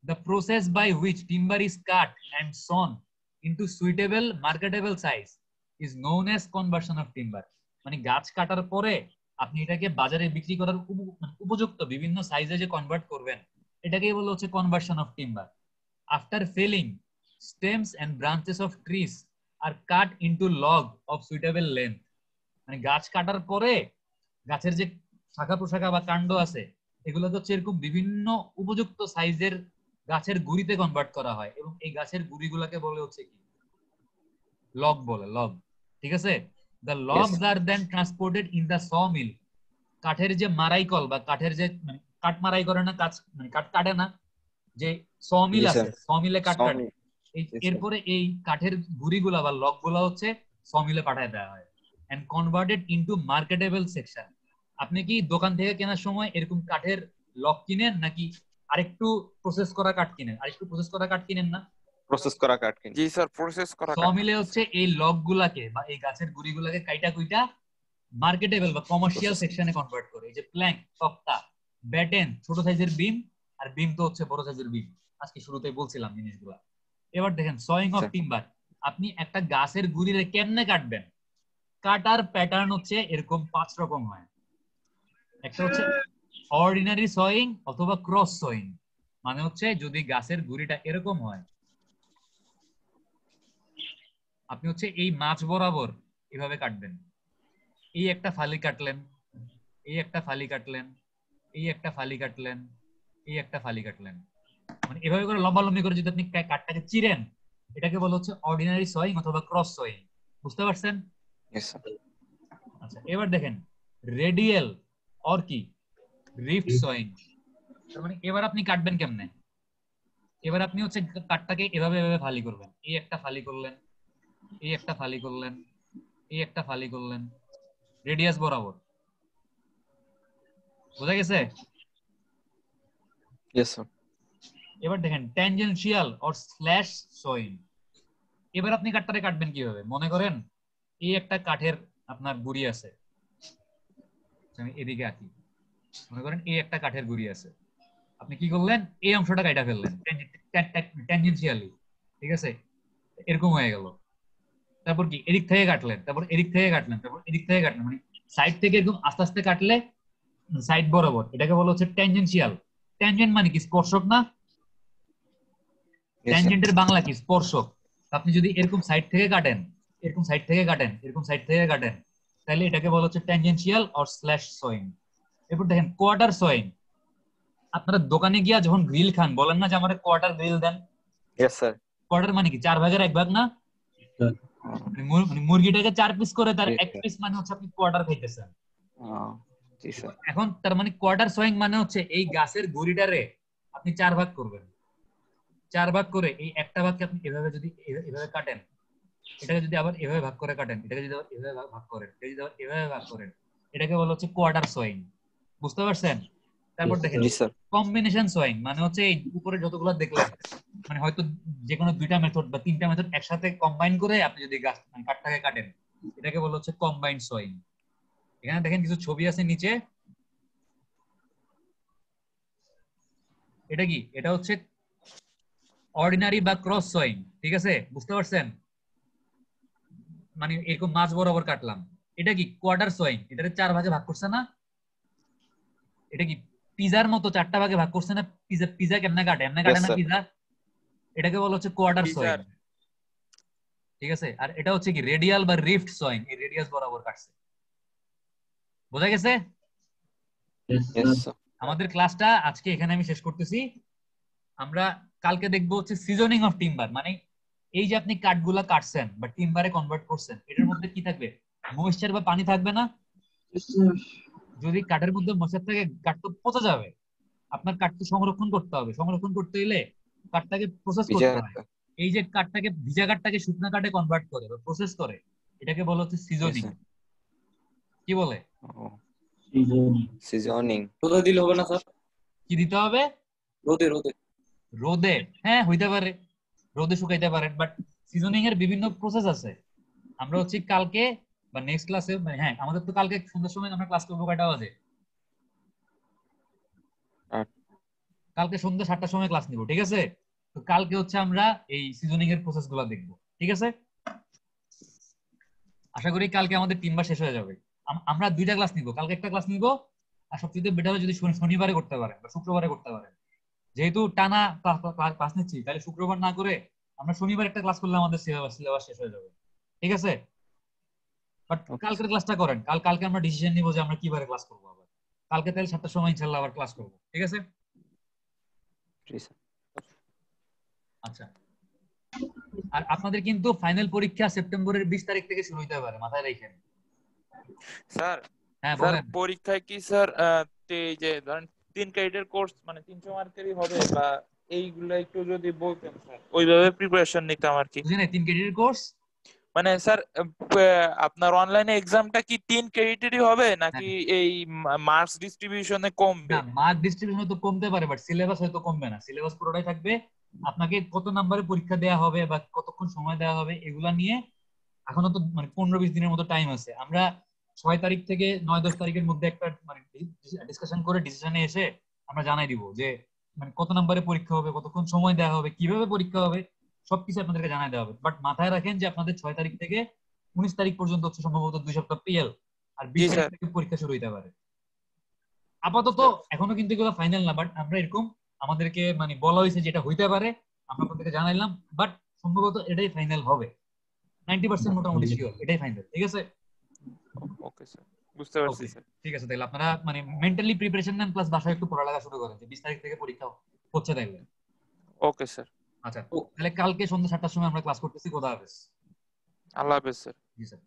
The process by which timber is cut and sawn into suitable marketable size is known as conversion of timber. মানে গাছ কাটার পরে আপনি এটাকে বাজারে বিক্রি করার মানে উপযুক্ত বিভিন্ন সাইজে যে কনভার্ট করবেন, এটাকেই বলা হচ্ছে conversion of timber after felling stems and branches of trees are cut into log of suitable length. মানে গাছ কাটার পরে গাছের যে শাখা প্রশাখা বা কাণ্ড আছে এগুলোকে হচ্ছে এরকম বিভিন্ন উপযুক্ত সাইজের গাছের গুড়িতে কনভার্ট করা হয় এবং এই গাছের গুড়িগুলোকে বলে হচ্ছে কি? লগ বলে লগ ঠিক আছে? The logs are then transported in the sawmill কাঠের যে মারাই কল বা কাঠের যে মানে কাঠ মারাই করে না কাঠ মানে কাঠ কাটে না যে স মিল আছে। স মিলে কাঠ কাটে। এই এরপরে এই কাঠের গুড়িগুলা বা লকগুলা হচ্ছে সমিলে পাঠায় দেওয়া হয়। And converted into marketable section আপনি কি দোকান থেকে কেনার সময় এরকম কাঠের লক কিনেন নাকি আরেকটু প্রসেস করা কাঠ কিনেন? আরেকটু প্রসেস করা কাঠ কিনেন না? প্রসেস করা কাঠ কিনে জি স্যার প্রসেস করা কাঠ। সমিলে হচ্ছে এই লক গুলাকে বা এই গাছের গুড়িগুলাকে কাইটা কুইটা মার্কেটেবল বা কমার্শিয়াল সেকশনে কনভার্ট করে। এই যে প্ল্যাঙ্ক তক্তা ব্যাটেন ছোট সাইজের বিম আর বিম তো হচ্ছে বড় সাইজের বিম আজকে শুরুতেই বলছিলাম জিনিসগুলা। এবার দেখেন সয়িং অফ। টিম্বার আপনি একটা গাছের গুড়িরে কেমনে কাটবেন? কাটার প্যাটার্ন হচ্ছে এরকম পাঁচ রকম হয়। একটা হচ্ছে অর্ডিনারি সয়িং অথবা ক্রস সয়িং মানে হচ্ছে যদি গাছের গুড়িটা এরকম হয়, আপনি হচ্ছে এই মাছ বরাবর এভাবে কাটবেন। এই একটা ফালি কাটলেন, এই একটা ফালি কাটলেন, এই একটা ফালি কাটলেন, এই একটা ফালি কাটলেন। মানে এভাবে করে লম্বা লম্বি করে যদি আপনি কা- কাঠটাকে চিরেন, এটাকে বলা হচ্ছে অর্ডিনারি সয়িং অথবা ক্রস সয়িং বুঝতে পারছেন. আচ্ছা এবার দেখেন রেডিয়াল অর কি? রিফট সয়িং মানে এবার আপনি কাটবেন কেমনে? এবার আপনি হচ্ছে কাঠটাকে এভাবে এভাবে ফালি করবেন। এই একটা ফালি করলেন এই একটা ফালি করলেন এই একটা ফালি করলেন। রেডিয়াস বরাবর। বোঝা গেছে? এবার দেখেন ট্যানজেনশিয়াল অর স্ল্যাশ সয়িং এবার আপনি কাঠটারে কাটবেন কীভাবে? মনে করেন? এই একটা কাঠের আপনার গুড়ি আছে। আমি এদিকে আঁকি। মনে করেন এই একটা কাঠের গুড়ি আছে। আপনি কি করলেন? এই অংশটা কাটা ফেললেন। ট্যানজেনশিয়ালি ঠিক আছে? এরকম হয়ে গেল। তারপর কি? এদিক থেকে কাটলেন। তারপর এদিক থেকে কাটলেন। তারপর এদিক থেকে কাটলেন। মানে সাইড থেকে একদম আস্তে আস্তে কাটলে সাইড বরাবর। এটাকে বলা হচ্ছে ট্যানজেনশিয়াল ট্যানজেন্ট মানে কি? স্পর্শক না? ট্যানজেন্টের বাংলা কি? স্পর্শক। আপনি যদি এরকম সাইড থেকে কাটেন এরকম সাইড থেকে কাটেন এরকম সাইড থেকে কাটেন। তাহলে এটাকে বলা হচ্ছে ট্যানজেনশিয়াল অর স্ল্যাশ সোয়িং এরপর দেখেন কোয়ার্টার সোয়িং আপনারা দোকানে গিয়া যখন গ্রিল খান বলেন না যে আমার কোয়ার্টার গ্রিল দেন? Yes, sir. কোয়ার্টার মানে কি চার ভাগের এক ভাগ না? মানে মানে মুরগিটাকে চার পিস করে তার এক পিস মানে হচ্ছে আপনি কোয়ার্টার খাইতেছেন. এখন তার মানে কোয়ার্টার সোয়িং মানে হচ্ছে এই গাছের গুড়িটারে আপনি চার ভাগ করবেন। চার ভাগ করে এই একটা ভাগকে আপনি এভাবে যদি এভাবে কাটেন এটাকে যদি আবার এভাবে ভাগ করে কাটেন এটাকে যদি আবার এভাবে ভাগ- করেন এটাকে যদি আবার এভাবে ভাগ করেন এটাকে বলা হচ্ছে কোয়ার্টার সোয়িং বুঝতে পারছেন? তারপর দেখেন. কম্বিনেশন সোয়িং মানে হচ্ছে এই উপরে যতগুলো দেখলেন মানে হয়তো যে কোনো দুইটা মেথড বা তিনটা মেথড একসাথে কম্বাইন করে আপনি যদি গাছ মানে কাঠটাকে কাটেন এটাকে বলা হচ্ছে কম্বাইন্ড সোয়িং এখানে দেখেন কিছু ছবি আছে নিচে। এটা কি? এটা হচ্ছে অর্ডিনারি বা ক্রস সোয়িং ঠিক আছে? বুঝতে পারছেন? মানে এরকম মাছ বরাবর কাটলাম। এটা কি কোয়ার্টার সোয়িং এটাকে চার ভাগে ভাগ করছে না? এটা কি পিজার মতো চারটা ভাগে ভাগ করছে না? পিজা পিজা কেমনে কাটে? এমনে কাটে না পিজা এটাকে বলা হচ্ছে কোয়ার্টার সোয়িং ঠিক আছে? আর এটা হচ্ছে কি রেডিয়াল বা রিফট সোয়িং এই রেডিয়াস বরাবর কাটছে। বোঝা গেছে. আমাদের ক্লাসটা আজকে এখানে আমি শেষ করতেছি। আমরা কালকে দেখব হচ্ছে সিজনিং অফ টিম্বার মানে এই যে আপনি কাঠগুলা কাটছেন বা টিম্বারে কনভার্ট করছেন এটার মধ্যে কি থাকবে? ময়েশ্চার বা পানি থাকবে না? যদি কাঠের মধ্যে মশার থাকে কাঠ তো পচে যাবে। আপনার কাঠকে সংরক্ষণ করতে হবে। সংরক্ষণ করতে হলে কাঠটাকে প্রসেস করতে হয়। এই যে কাঠটাকে ভিজা কাঠটাকে শুকনা কাঠে কনভার্ট করে বা প্রসেস করে এটাকে বলা হচ্ছে সিজনিং কি বলে? seasoning. রোদে দিলে হবে না স্যার? কি দিতে হবে? রোদে রোদে। রোদে। হ্যাঁ হইতে পারে। রোদে শুকাইতে পারেন বাট সিজনিং এর বিভিন্ন প্রসেস আছে। আমরা হচ্ছে কালকে বা নেক্সট ক্লাসে হ্যাঁ আমাদের তো কালকে সন্ধ্যার সময় আমরা ক্লাস করব কয়টা বাজে? কালকে সন্ধ্যা সাতটার সময় ক্লাস নিব ঠিক আছে? তো কালকে হচ্ছে আমরা এই সিজনিং এর প্রসেসগুলো দেখব ঠিক আছে? আশা করি কালকে আমাদের তিনবার শেষ হয়ে যাবে। আমরা দুইটা ক্লাস নিব কালকে একটা ক্লাস নিব আর সবচেয়ে বেটার যদি শনিবারে করতে পারেন বা শুক্রবারে করতে পারেন। যেহেতু টানা ক্লাস নিচ্ছি তাহলে শুক্রবার না করে আমরা শনিবার একটা ক্লাস করলে আমাদের সিলেবাস সিলেবাস শেষ হয়ে যাবে। ঠিক আছে? বাট কালকের ক্লাসটা করেন। কাল কালকে আমরা ডিসিশন নিব যে আমরা কীভাবে ক্লাস করব আবার। কালকে তাহলে সাতটার সময় ইনশাল্লাহ আবার ক্লাস করব। ঠিক আছে? আচ্ছা। আর আপনাদের কিন্তু ফাইনাল পরীক্ষা সেপ্টেম্বরের বিশ তারিখ থেকে শুরু হতে পারে মাথায় রেখেন। স্যার হ্যাঁ বলেন। পরীক্ষায় কি স্যার এই যে ধরেন তিন ক্রেডিটের কোর্স মানে তিনশো মার্কেরই হবে বা এইগুলো একটু যদি বলতেন স্যার। ওইভাবে প্রিপারেশন নিতাম আর কি। তিন ক্রেডিটের কোর্স মানে স্যার আপনার অনলাইনে এক্সামটা কি তিন ক্রেডিটেরই হবে নাকি এই মার্কস ডিস্ট্রিবিউশনে কমবে? না মার্ক ডিস্ট্রিবিউশন তো কমতে পারে বাট সিলেবাস হয়তো কমবে না। সিলেবাস পুরোটাই থাকবে। আপনাকে কত নাম্বারে পরীক্ষা দেওয়া হবে বা কতক্ষণ সময় দেওয়া হবে এগুলা নিয়ে এখনও তো মানে পনেরো বিশ দিনের মতো টাইম আছে। আমরা ছয় তারিখ থেকে নয় দশ তারিখের মধ্যে একটা মানে ডিসকাশন করে ডিসিশনে এসে আমরা জানাই দিব যে মানে কত নম্বরে পরীক্ষা হবে কতক্ষণ সময় দেওয়া হবে কীভাবে পরীক্ষা হবে সবকিছু আপনাদেরকে জানাই দেওয়া হবে। বাট মাথায় রাখেন যে আপনাদের ছয় তারিখ থেকে উনিশ তারিখ পর্যন্ত হচ্ছে সম্ভবত দুই সপ্তাহ পিএল আর বিশ তারিখ থেকে পরীক্ষা শুরু হইতে পারে। আপাতত এখনও কিন্তু এগুলো ফাইনাল না বাট আমরা এরকম আমাদেরকে মানে বলা হয়েছে যেটা হইতে পারে আমরা আপনাদেরকে জানাইলাম বাট সম্ভবত এটাই ফাইনাল হবে। নাইনটি পার্সেন্ট মোটামুটি শিওর এটাই ফাইনাল ঠিক আছে? ওকে স্যার বুঝতে পারছি স্যার ঠিক আছে তাহলে আপনারা মানে মেন্টালি প্রিপারেশন নেন প্লাস বাসায় একটু পড়ালেখা শুরু করেন যে বিশ তারিখ থেকে পরীক্ষা হচ্ছে দেখবেন। ওকে স্যার আচ্ছা তাহলে কালকে সন্ধ্যা সাতটার সময় আমরা ক্লাস করতেছি খোদা হাফেজ। আল্লাহ হাফেজ স্যার জি স্যার